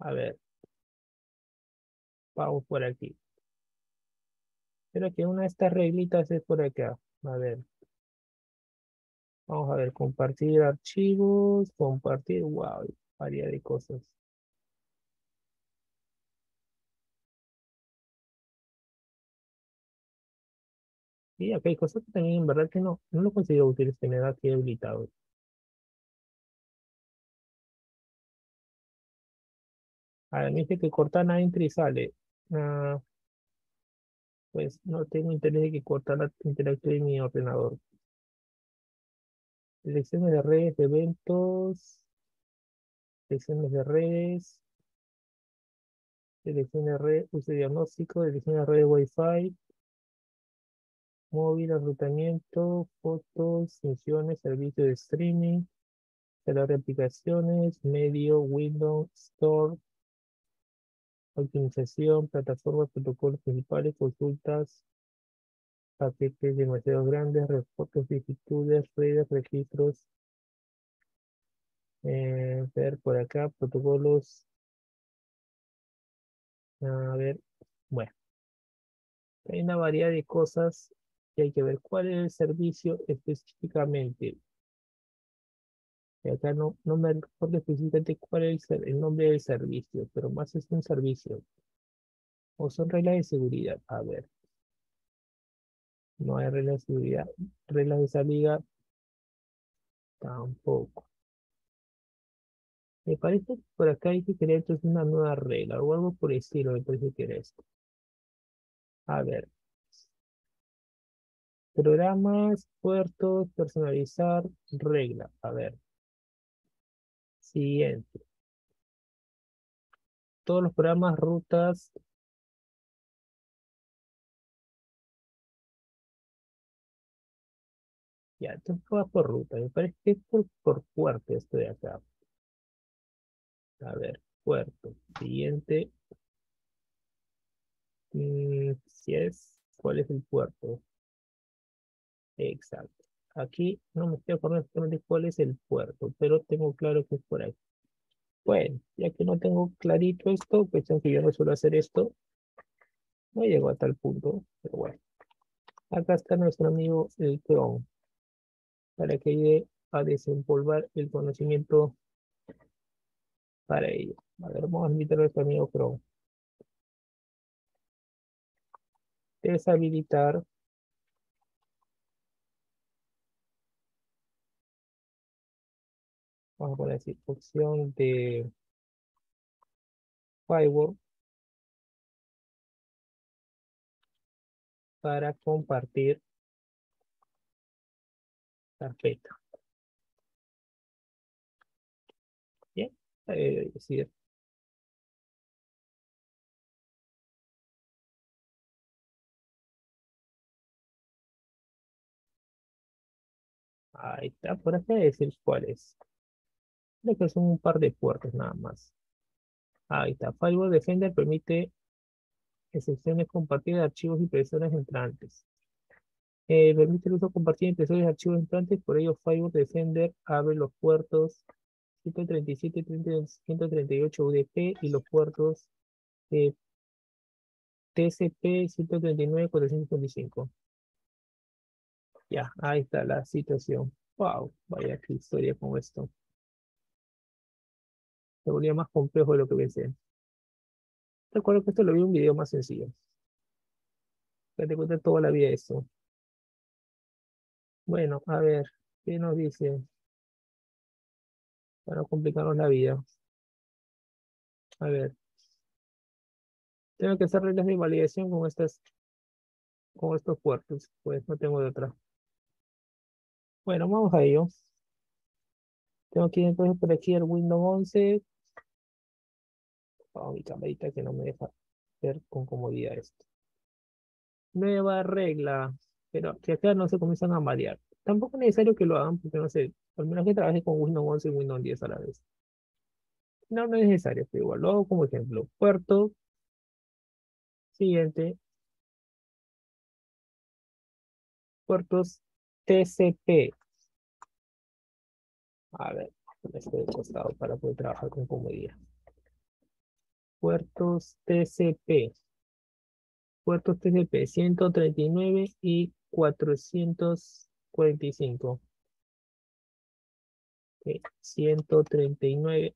A ver. Vamos por aquí. Creo que una de estas reglitas es por acá. A ver. Vamos a ver, compartir archivos, compartir, wow, variedad de cosas. Sí, acá hay cosas que también en verdad que no, no lo considero útil tener aquí habilitado. A mí dice que Cortana entra y sale. Ah, pues no tengo interés de que Cortana interactúe en mi ordenador. Selecciones de redes de eventos. Selecciones de redes. Selección de red, uso diagnóstico, selección de redes Wi-Fi. Móvil, enrutamiento, fotos, funciones, servicio de streaming, de aplicaciones, medio, Windows, Store, optimización, plataformas, protocolos principales, consultas, paquetes demasiado grandes, reportes, solicitudes, redes, registros. Eh, ver por acá, protocolos. A ver, bueno. Hay una variedad de cosas y hay que ver cuál es el servicio específicamente. Y acá no, no me recuerdo específicamente cuál es el, el nombre del servicio, pero más es un servicio. O son reglas de seguridad. A ver. No hay reglas de seguridad. Reglas de salida. Tampoco. Me parece que por acá hay que crear entonces una nueva regla o algo por el estilo, me parece que era esto. A ver. Programas, puertos, personalizar, regla. A ver. Siguiente. Todos los programas, rutas. Ya, entonces va por ruta. Me parece que es por, puerto esto de acá. A ver, puerto. Siguiente. Mm, si es, ¿cuál es el puerto? Exacto. Aquí no me estoy acordando exactamente cuál es el puerto, pero tengo claro que es por ahí. Bueno, ya que no tengo clarito esto, pues aunque yo no suelo hacer esto, no llego a tal punto, pero bueno. Acá está nuestro amigo el Chrome, para que llegue a desempolvar el conocimiento para ello. A ver, vamos a invitar a nuestro amigo Chrome. Deshabilitar vamos a poner así, opción de firewall para compartir carpeta. Bien, eh, decir, Ahí está, por acá decir cuál es. Creo que son un par de puertos nada más. Ahí está. Firewall Defender permite excepciones compartidas de archivos y impresoras entrantes. Eh, permite el uso compartido de impresores de archivos entrantes, por ello Firewall Defender abre los puertos 137 y 138 UDP y los puertos eh, TCP 139 455. Ya, ahí está la situación. Wow, vaya qué historia con esto. Se volvía más complejo de lo que pensé. Recuerdo que esto lo vi en un video más sencillo. Te cuenta toda la vida eso. Bueno, a ver, ¿qué nos dice? Para complicarnos la vida. A ver. Tengo que hacer reglas de validación con estas, con estos puertos. Pues no tengo de otra. Bueno, vamos a ello. Tengo que ir entonces por aquí el Windows 11. Oh, mi camarita que no me deja ver con comodidad esto. Nueva regla, pero que acá no se comienzan a variar. Tampoco es necesario que lo hagan porque no sé, al menos que trabaje con Windows 11 y Windows 10 a la vez. No, no es necesario, pero igual lo hago como ejemplo. Puerto. Siguiente. Puertos TCP. A ver, estoy de costado para poder trabajar con comodidad. Puertos TCP. Puertos TCP 139 y 445. Okay. 139.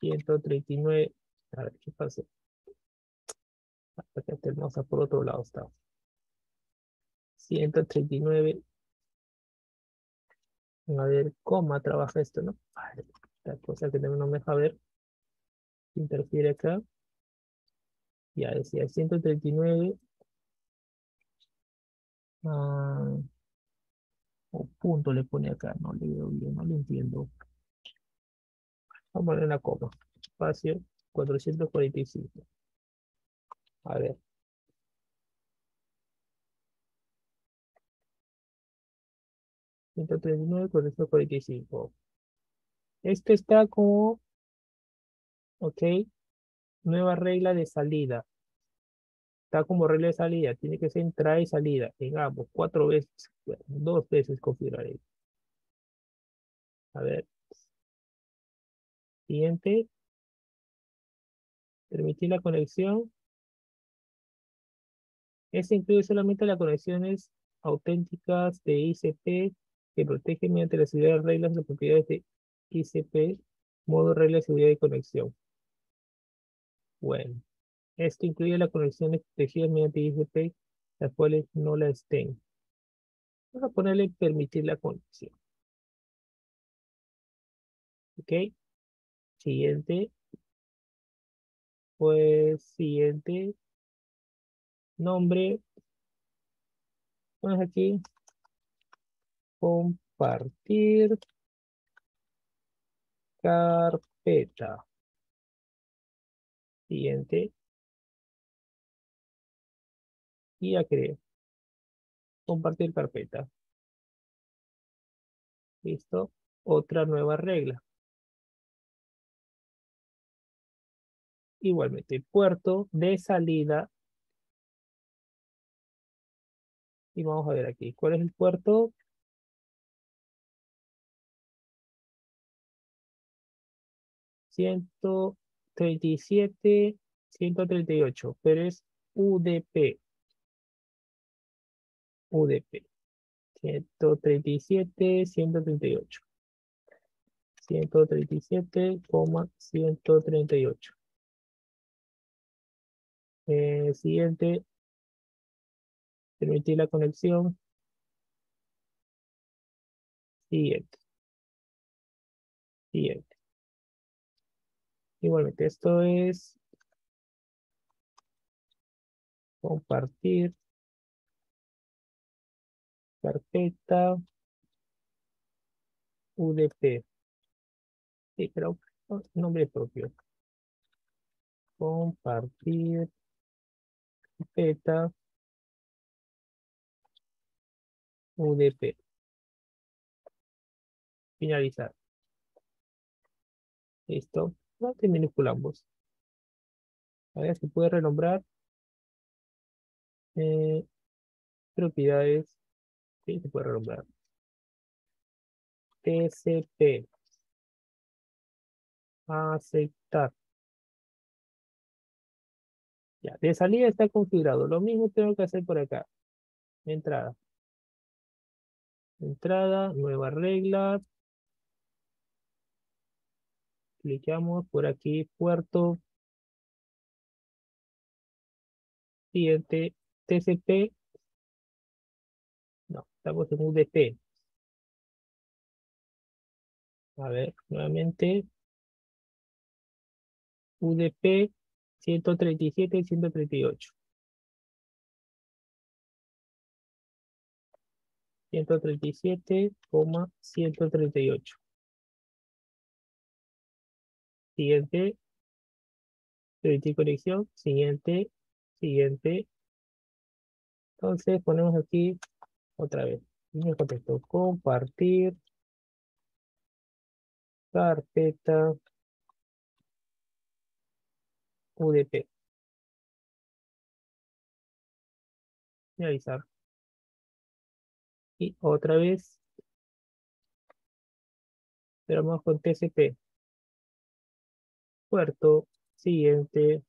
139. A ver, ¿qué pasa? Que tenemos por otro lado está. 139. A ver, cómo trabaja esto, ¿no? Esta cosa que no me deja ver. Interfiere acá. Ya decía 139. Ah, o punto le pone acá. No le veo bien, no lo entiendo. Vamos a poner una coma. Espacio 445. A ver. 139, 445. Este está como ¿Ok? Nueva regla de salida. Está como regla de salida. Tiene que ser entrada y salida en ambos. Cuatro veces. Bueno, dos veces configuraré. A ver. Siguiente. Permitir la conexión. Este incluye solamente las conexiones auténticas de ICP que protegen mediante la seguridad de reglas de propiedades de ICP, modo regla de seguridad de conexión. Bueno, esto incluye las conexiones protegidas mediante ICP, las cuales no la estén. Vamos a ponerle permitir la conexión. Ok. Siguiente. Pues siguiente. Nombre. Vamos aquí. Compartir. Carpeta. Siguiente. Y ya creo. Compartir carpeta. Listo. Otra nueva regla. Igualmente, puerto de salida. Y vamos a ver aquí. ¿Cuál es el puerto? Ciento treinta y siete, ciento treinta y ocho, pero es UDP. UDP. 137, 138. 137,138. Eh, siguiente. Permitir la conexión. Siguiente. Siguiente. Igualmente, esto es compartir carpeta UDP. Sí, pero nombre propio. Compartir carpeta UDP. Finalizar. Listo. No te manipulamos. A ver si puede renombrar. Eh, propiedades. Sí, se puede renombrar. TCP. Aceptar. Ya, de salida está configurado. Lo mismo tengo que hacer por acá. Entrada. Entrada, nueva regla. Clicamos por aquí, puerto. Siguiente, TCP. Estamos en UDP. A ver, nuevamente. UDP 137 y 138. 137,138. Siguiente. Permitir conexión. Siguiente. Siguiente. Entonces ponemos aquí otra vez. El contexto. Compartir. Carpeta. UDP. Finalizar. Y otra vez. Pero vamos con TCP. Puerto. Siguiente.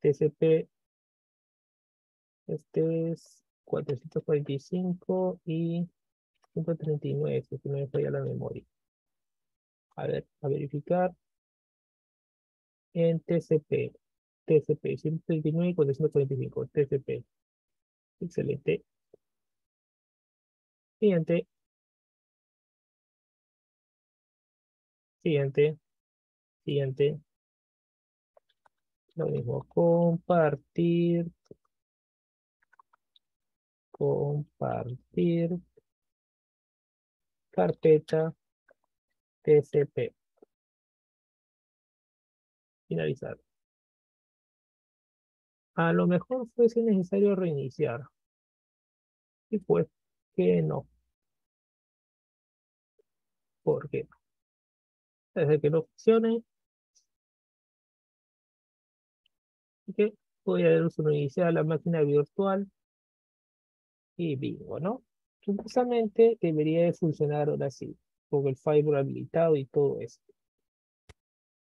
TCP. Este es 445 y 139, si no me falla la memoria. A ver, a verificar. En TCP. TCP 139 y 445. TCP. Excelente. Siguiente. Siguiente. Siguiente. Lo mismo. Compartir. Compartir. Carpeta. TCP. Finalizar. A lo mejor fuese necesario reiniciar. Y pues que no. ¿Por qué? Desde que no funcione, que voy a dar uso inicial a la máquina virtual y bingo, ¿no? Supuestamente debería de funcionar ahora sí, con el firewall habilitado y todo esto.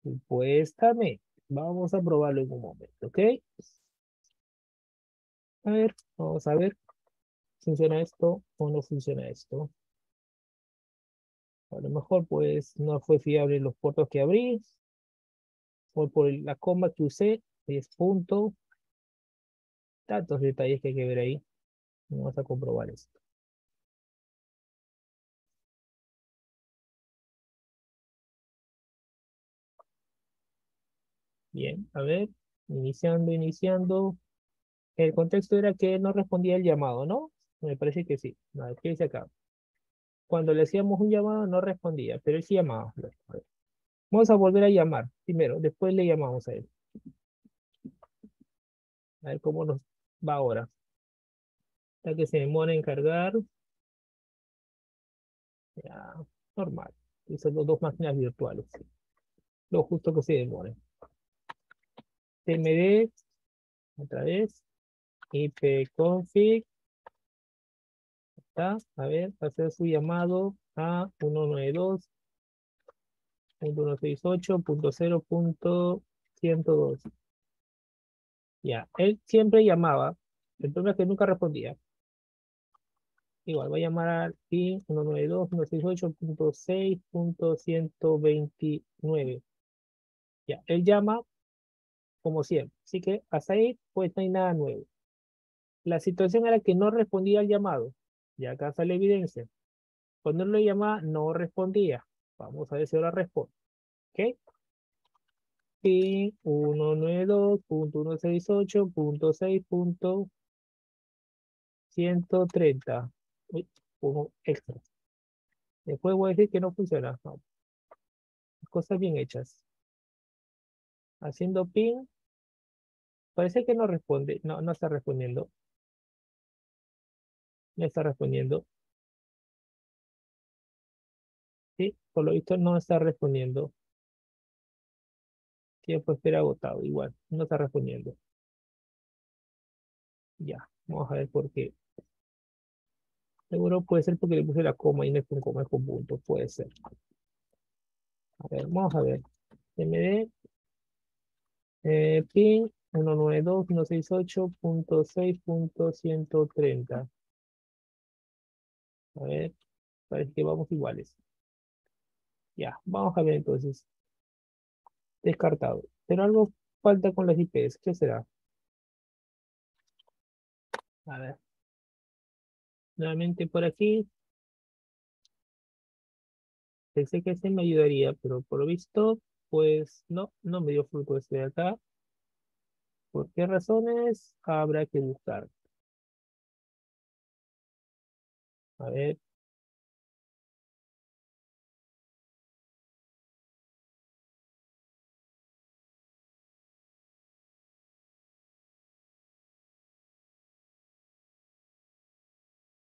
Supuestamente. Vamos a probarlo en un momento, ¿ok? A ver, vamos a ver. ¿Funciona esto o no funciona esto? A lo mejor pues no fue fiable los puertos que abrí. O por la coma que usé, 10 puntos. Tantos detalles que hay que ver ahí. Vamos a comprobar esto. Bien, a ver, iniciando, iniciando. El contexto era que no respondía el llamado, ¿no? Me parece que sí. ¿qué dice acá? Cuando le hacíamos un llamado no respondía, pero él sí llamaba. Vamos a volver a llamar primero, después le llamamos a él. A ver cómo nos va ahora. Que se demora en cargar. Ya, normal. Y son dos máquinas virtuales. Lo justo que se demoren. cmd, otra vez, ipconfig, está, a ver, hacer su llamado a 192.168.0.102. Ya, él siempre llamaba, el problema es que nunca respondía. Igual, va a llamar al PIN 192.168.6.129. Ya, él llama como siempre. Así que hasta ahí, pues no hay nada nuevo. La situación era que no respondía al llamado. Ya acá sale la evidencia. Cuando él lo llamaba, no respondía. Vamos a ver si ahora responde. ¿Ok? PIN 192.168.6.130. Pongo extra. Después voy a decir que no funciona. Cosas bien hechas. Haciendo ping. Parece que no responde. No, no está respondiendo. No está respondiendo. Sí, por lo visto no está respondiendo. Tiempo espera agotado. Igual, no está respondiendo. Ya, vamos a ver por qué. Seguro puede ser porque le puse la coma y no es con coma, es con punto. Puede ser. A ver, vamos a ver. MD eh, PIN 192.168.6.130. A ver, parece que vamos iguales. Ya, vamos a ver entonces. Descartado. Pero algo falta con las IPs. ¿Qué será? A ver. Nuevamente por aquí. Pensé que este me ayudaría, pero por lo visto pues no, no me dio fruto este de acá. ¿Por qué razones? Habrá que buscar. A ver.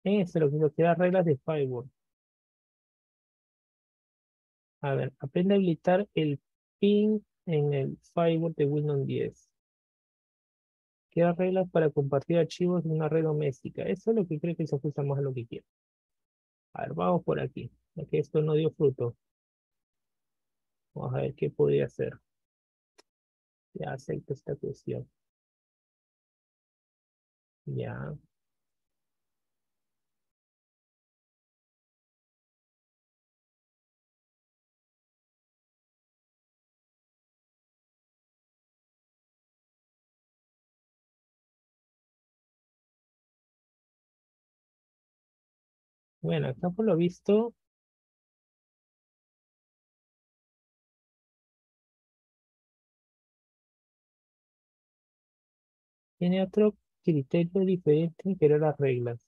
Eso es lo que nos reglas de Firewall. A ver, aprende a habilitar el ping en el firewall de Windows 10. Queda reglas para compartir archivos en una red doméstica. Eso es lo que creo que se ajusta más a lo que quiero. A ver, vamos por aquí. Ya que esto no dio fruto. Vamos a ver qué podría hacer. Ya acepto esta cuestión. Ya. Bueno, acá por lo visto. Tiene otro criterio diferente que era las reglas.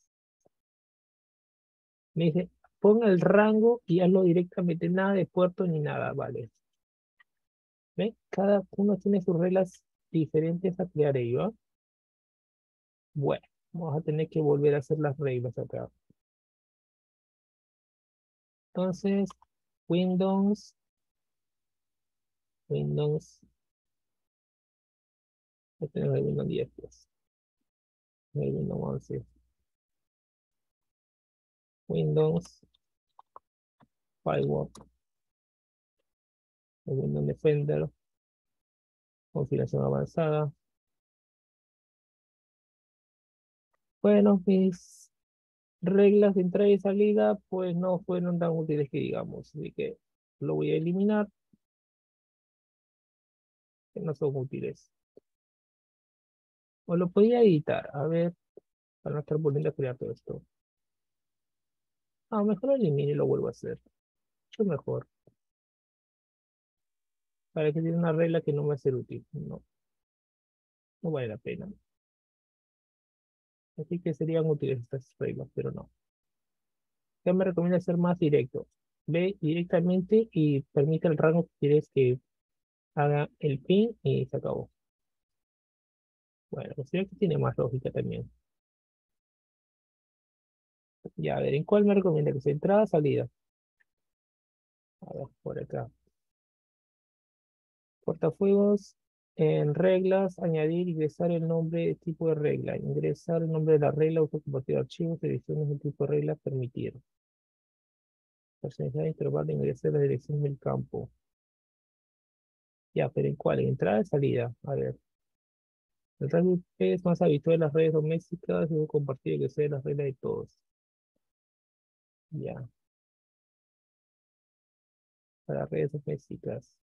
Me dice, ponga el rango y hazlo directamente, nada de puerto ni nada, vale. ¿Ven? Cada uno tiene sus reglas diferentes a crear ello. Bueno, vamos a tener que volver a hacer las reglas acá. Entonces, Windows, Windows Este es el Windows 10, pues. El Windows 11. Windows Firewall. El Windows Defender. Configuración avanzada. Bueno, mis reglas de entrada y salida, pues no fueron tan útiles que digamos, así que lo voy a eliminar. Que no son útiles. O lo podía editar, a ver, para no estar volviendo a crear todo esto. Ah, mejor lo elimino y lo vuelvo a hacer. Mucho mejor. Para que tiene una regla que no va a ser útil. No. No vale la pena. Así que serían útiles estas reglas, pero no. ¿Qué me recomienda ser más directo? Ve directamente y permite el rango que quieres que haga el pin y se acabó. Bueno, considero que tiene más lógica también. Ya, a ver, ¿en cuál me recomienda que sea entrada, salida? A ver, por acá. Portafuegos, en reglas, añadir, ingresar el nombre de tipo de regla. Ingresar el nombre de la regla, uso compartir archivos, ediciones de tipo de regla, permitir. Personalizar intervalo, ingresar la dirección del campo. Ya, pero ¿en cuál? ¿Entrada y salida? A ver. El rango es más habitual en las redes domésticas, debo compartir que sea la regla de todos. Ya. Para redes domésticas.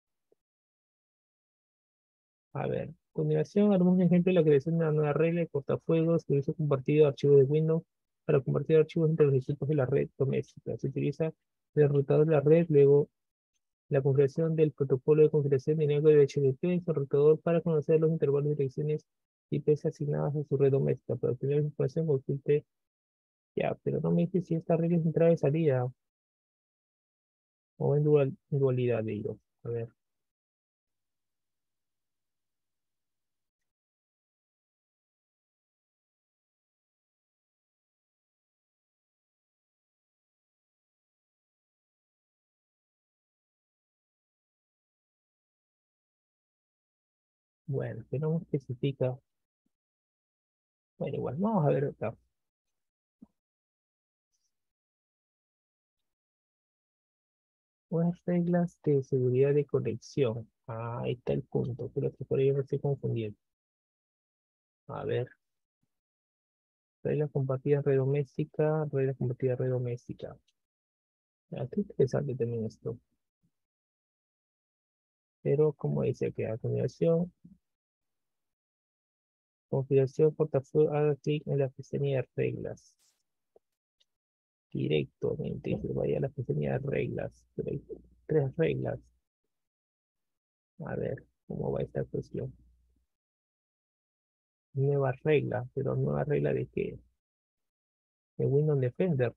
A ver, a continuación haremos un ejemplo de la creación de una nueva regla de cortafuegos que uso compartido de archivos de Windows para compartir archivos entre los equipos de la red doméstica. Se utiliza el routador de la red, luego la configuración del protocolo de configuración de de HTTP en el routador para conocer los intervalos de direcciones IP asignadas a su red doméstica. Para obtener información consulte ya, pero no me dice si esta regla es entrada y salida o en dualidad de ellos. A ver. Bueno, que no especifica. Bueno, igual, vamos a ver acá. Unas reglas de seguridad de conexión. Ah, ahí está el punto. Creo que por ahí me estoy confundiendo. A ver. Reglas compartidas red doméstica, reglas compartidas red doméstica. Ah, qué interesante también esto. Pero como dice que a continuación, configuración portafolio, haga clic en la pestaña de reglas. Directamente, se vaya a la pestaña de reglas. Tres reglas. A ver, ¿cómo va esta cuestión? Nueva regla, pero nueva regla de qué? De Windows Defender.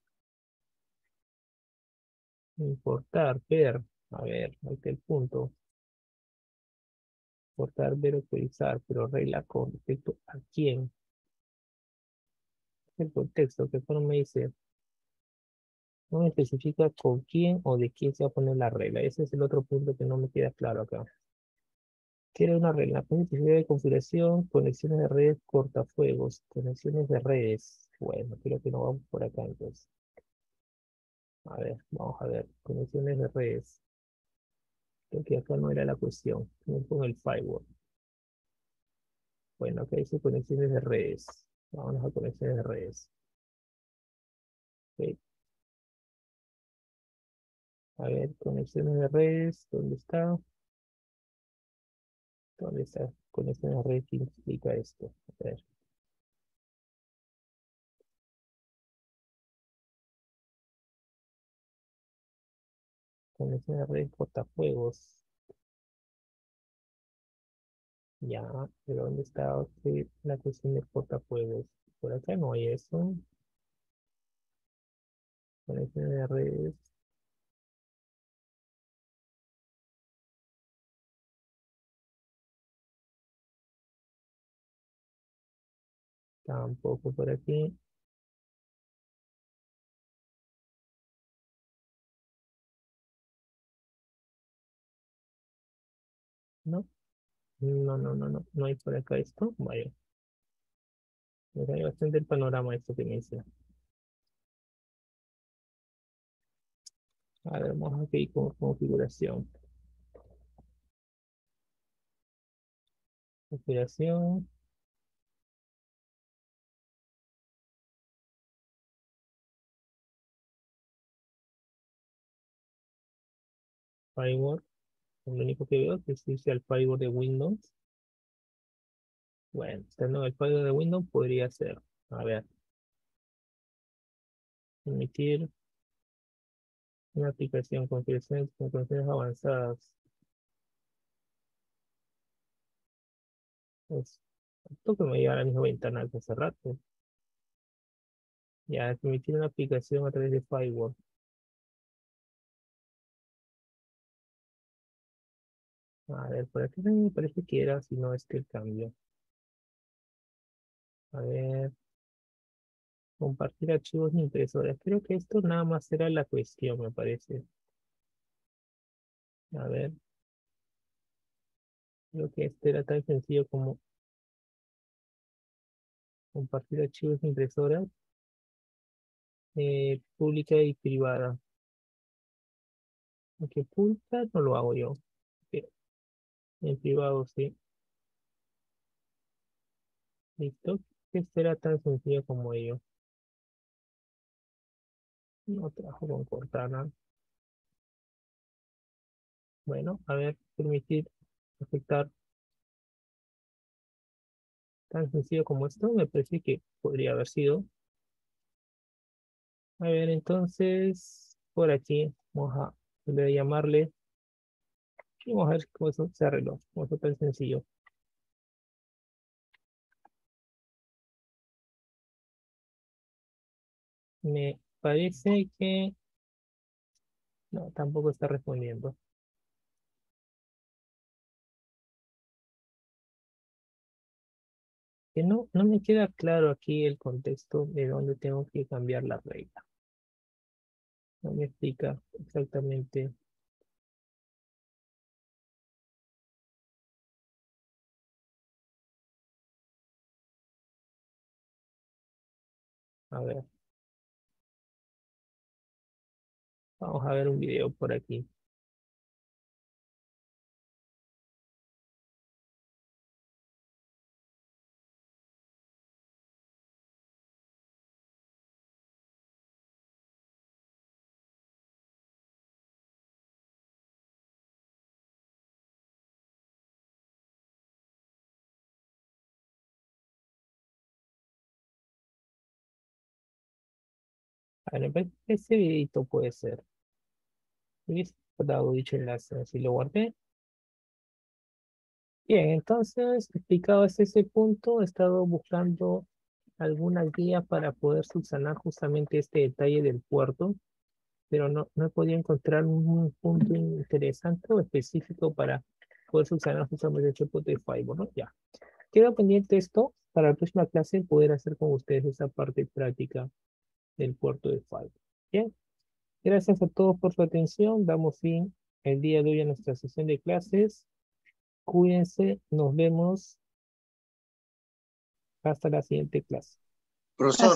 Importar, ver. A ver, ahí está el punto exportar, ver, autorizar, pero regla con respecto a quién. El contexto, que no me dice, no me especifica con quién o de quién se va a poner la regla. Ese es el otro punto que no me queda claro acá. Quiero una regla, de configuración, conexiones de redes, cortafuegos, conexiones de redes. Bueno, creo que no vamos por acá entonces. A ver, vamos a ver, conexiones de redes. Creo que acá no era la cuestión. Con el firewall. Bueno, acá dice conexiones de redes. Vámonos a conexiones de redes. A ver, conexiones de redes. ¿Dónde está? ¿Dónde está? Conexiones de redes. ¿Qué implica esto? A ver. Conexión de redes cortafuegos. Ya, pero ¿dónde está la cuestión de portafuegos? Por acá no hay eso. Conexión de redes. Tampoco por aquí. No. No, no, no, no, no hay por acá esto. Vaya. Da bastante el panorama esto que me dice. A ver, vamos aquí con configuración. Configuración. Firewall. Lo único que veo es que dice el firewall de Windows. Bueno, estando el firewall de Windows podría ser. A ver. Permitir una aplicación con funciones, con funciones avanzadas. Pues, esto que me lleva a la misma ventana que hace rato. Ya, permitir una aplicación a través de firewall. A ver, por aquí me parece que era, si no es que el cambio. A ver. Compartir archivos de impresora. Creo que esto nada más será la cuestión, me parece. A ver. Creo que esto era tan sencillo como compartir archivos de impresora eh, pública y privada. Aunque pública no lo hago yo. En privado, sí. Listo. Que será tan sencillo como ello. No trabajo con Cortana. Bueno, a ver, permitir afectar tan sencillo como esto, me parece que podría haber sido. A ver, entonces, por aquí, vamos a, llamarle vamos a ver cómo se arregló. Cómo tan sencillo. Me parece que... No, tampoco está respondiendo. Que no, no me queda claro aquí el contexto de dónde tengo que cambiar la regla. No me explica exactamente A ver. Vamos a ver un video por aquí. Ver, ese videito puede ser. Hubiese dado dicho enlace, si lo guardé. Bien, entonces, explicado hasta ese punto, he estado buscando alguna guía para poder subsanar justamente este detalle del puerto, pero no, no he podido encontrar un punto interesante o específico para poder subsanar justamente este punto de Fiverr, ¿no? Ya. Queda pendiente esto para la próxima clase poder hacer con ustedes esa parte práctica del puerto de Fiverr. Bien. Gracias a todos por su atención. Damos fin el día de hoy a nuestra sesión de clases. Cuídense. Nos vemos hasta la siguiente clase.
Profesor.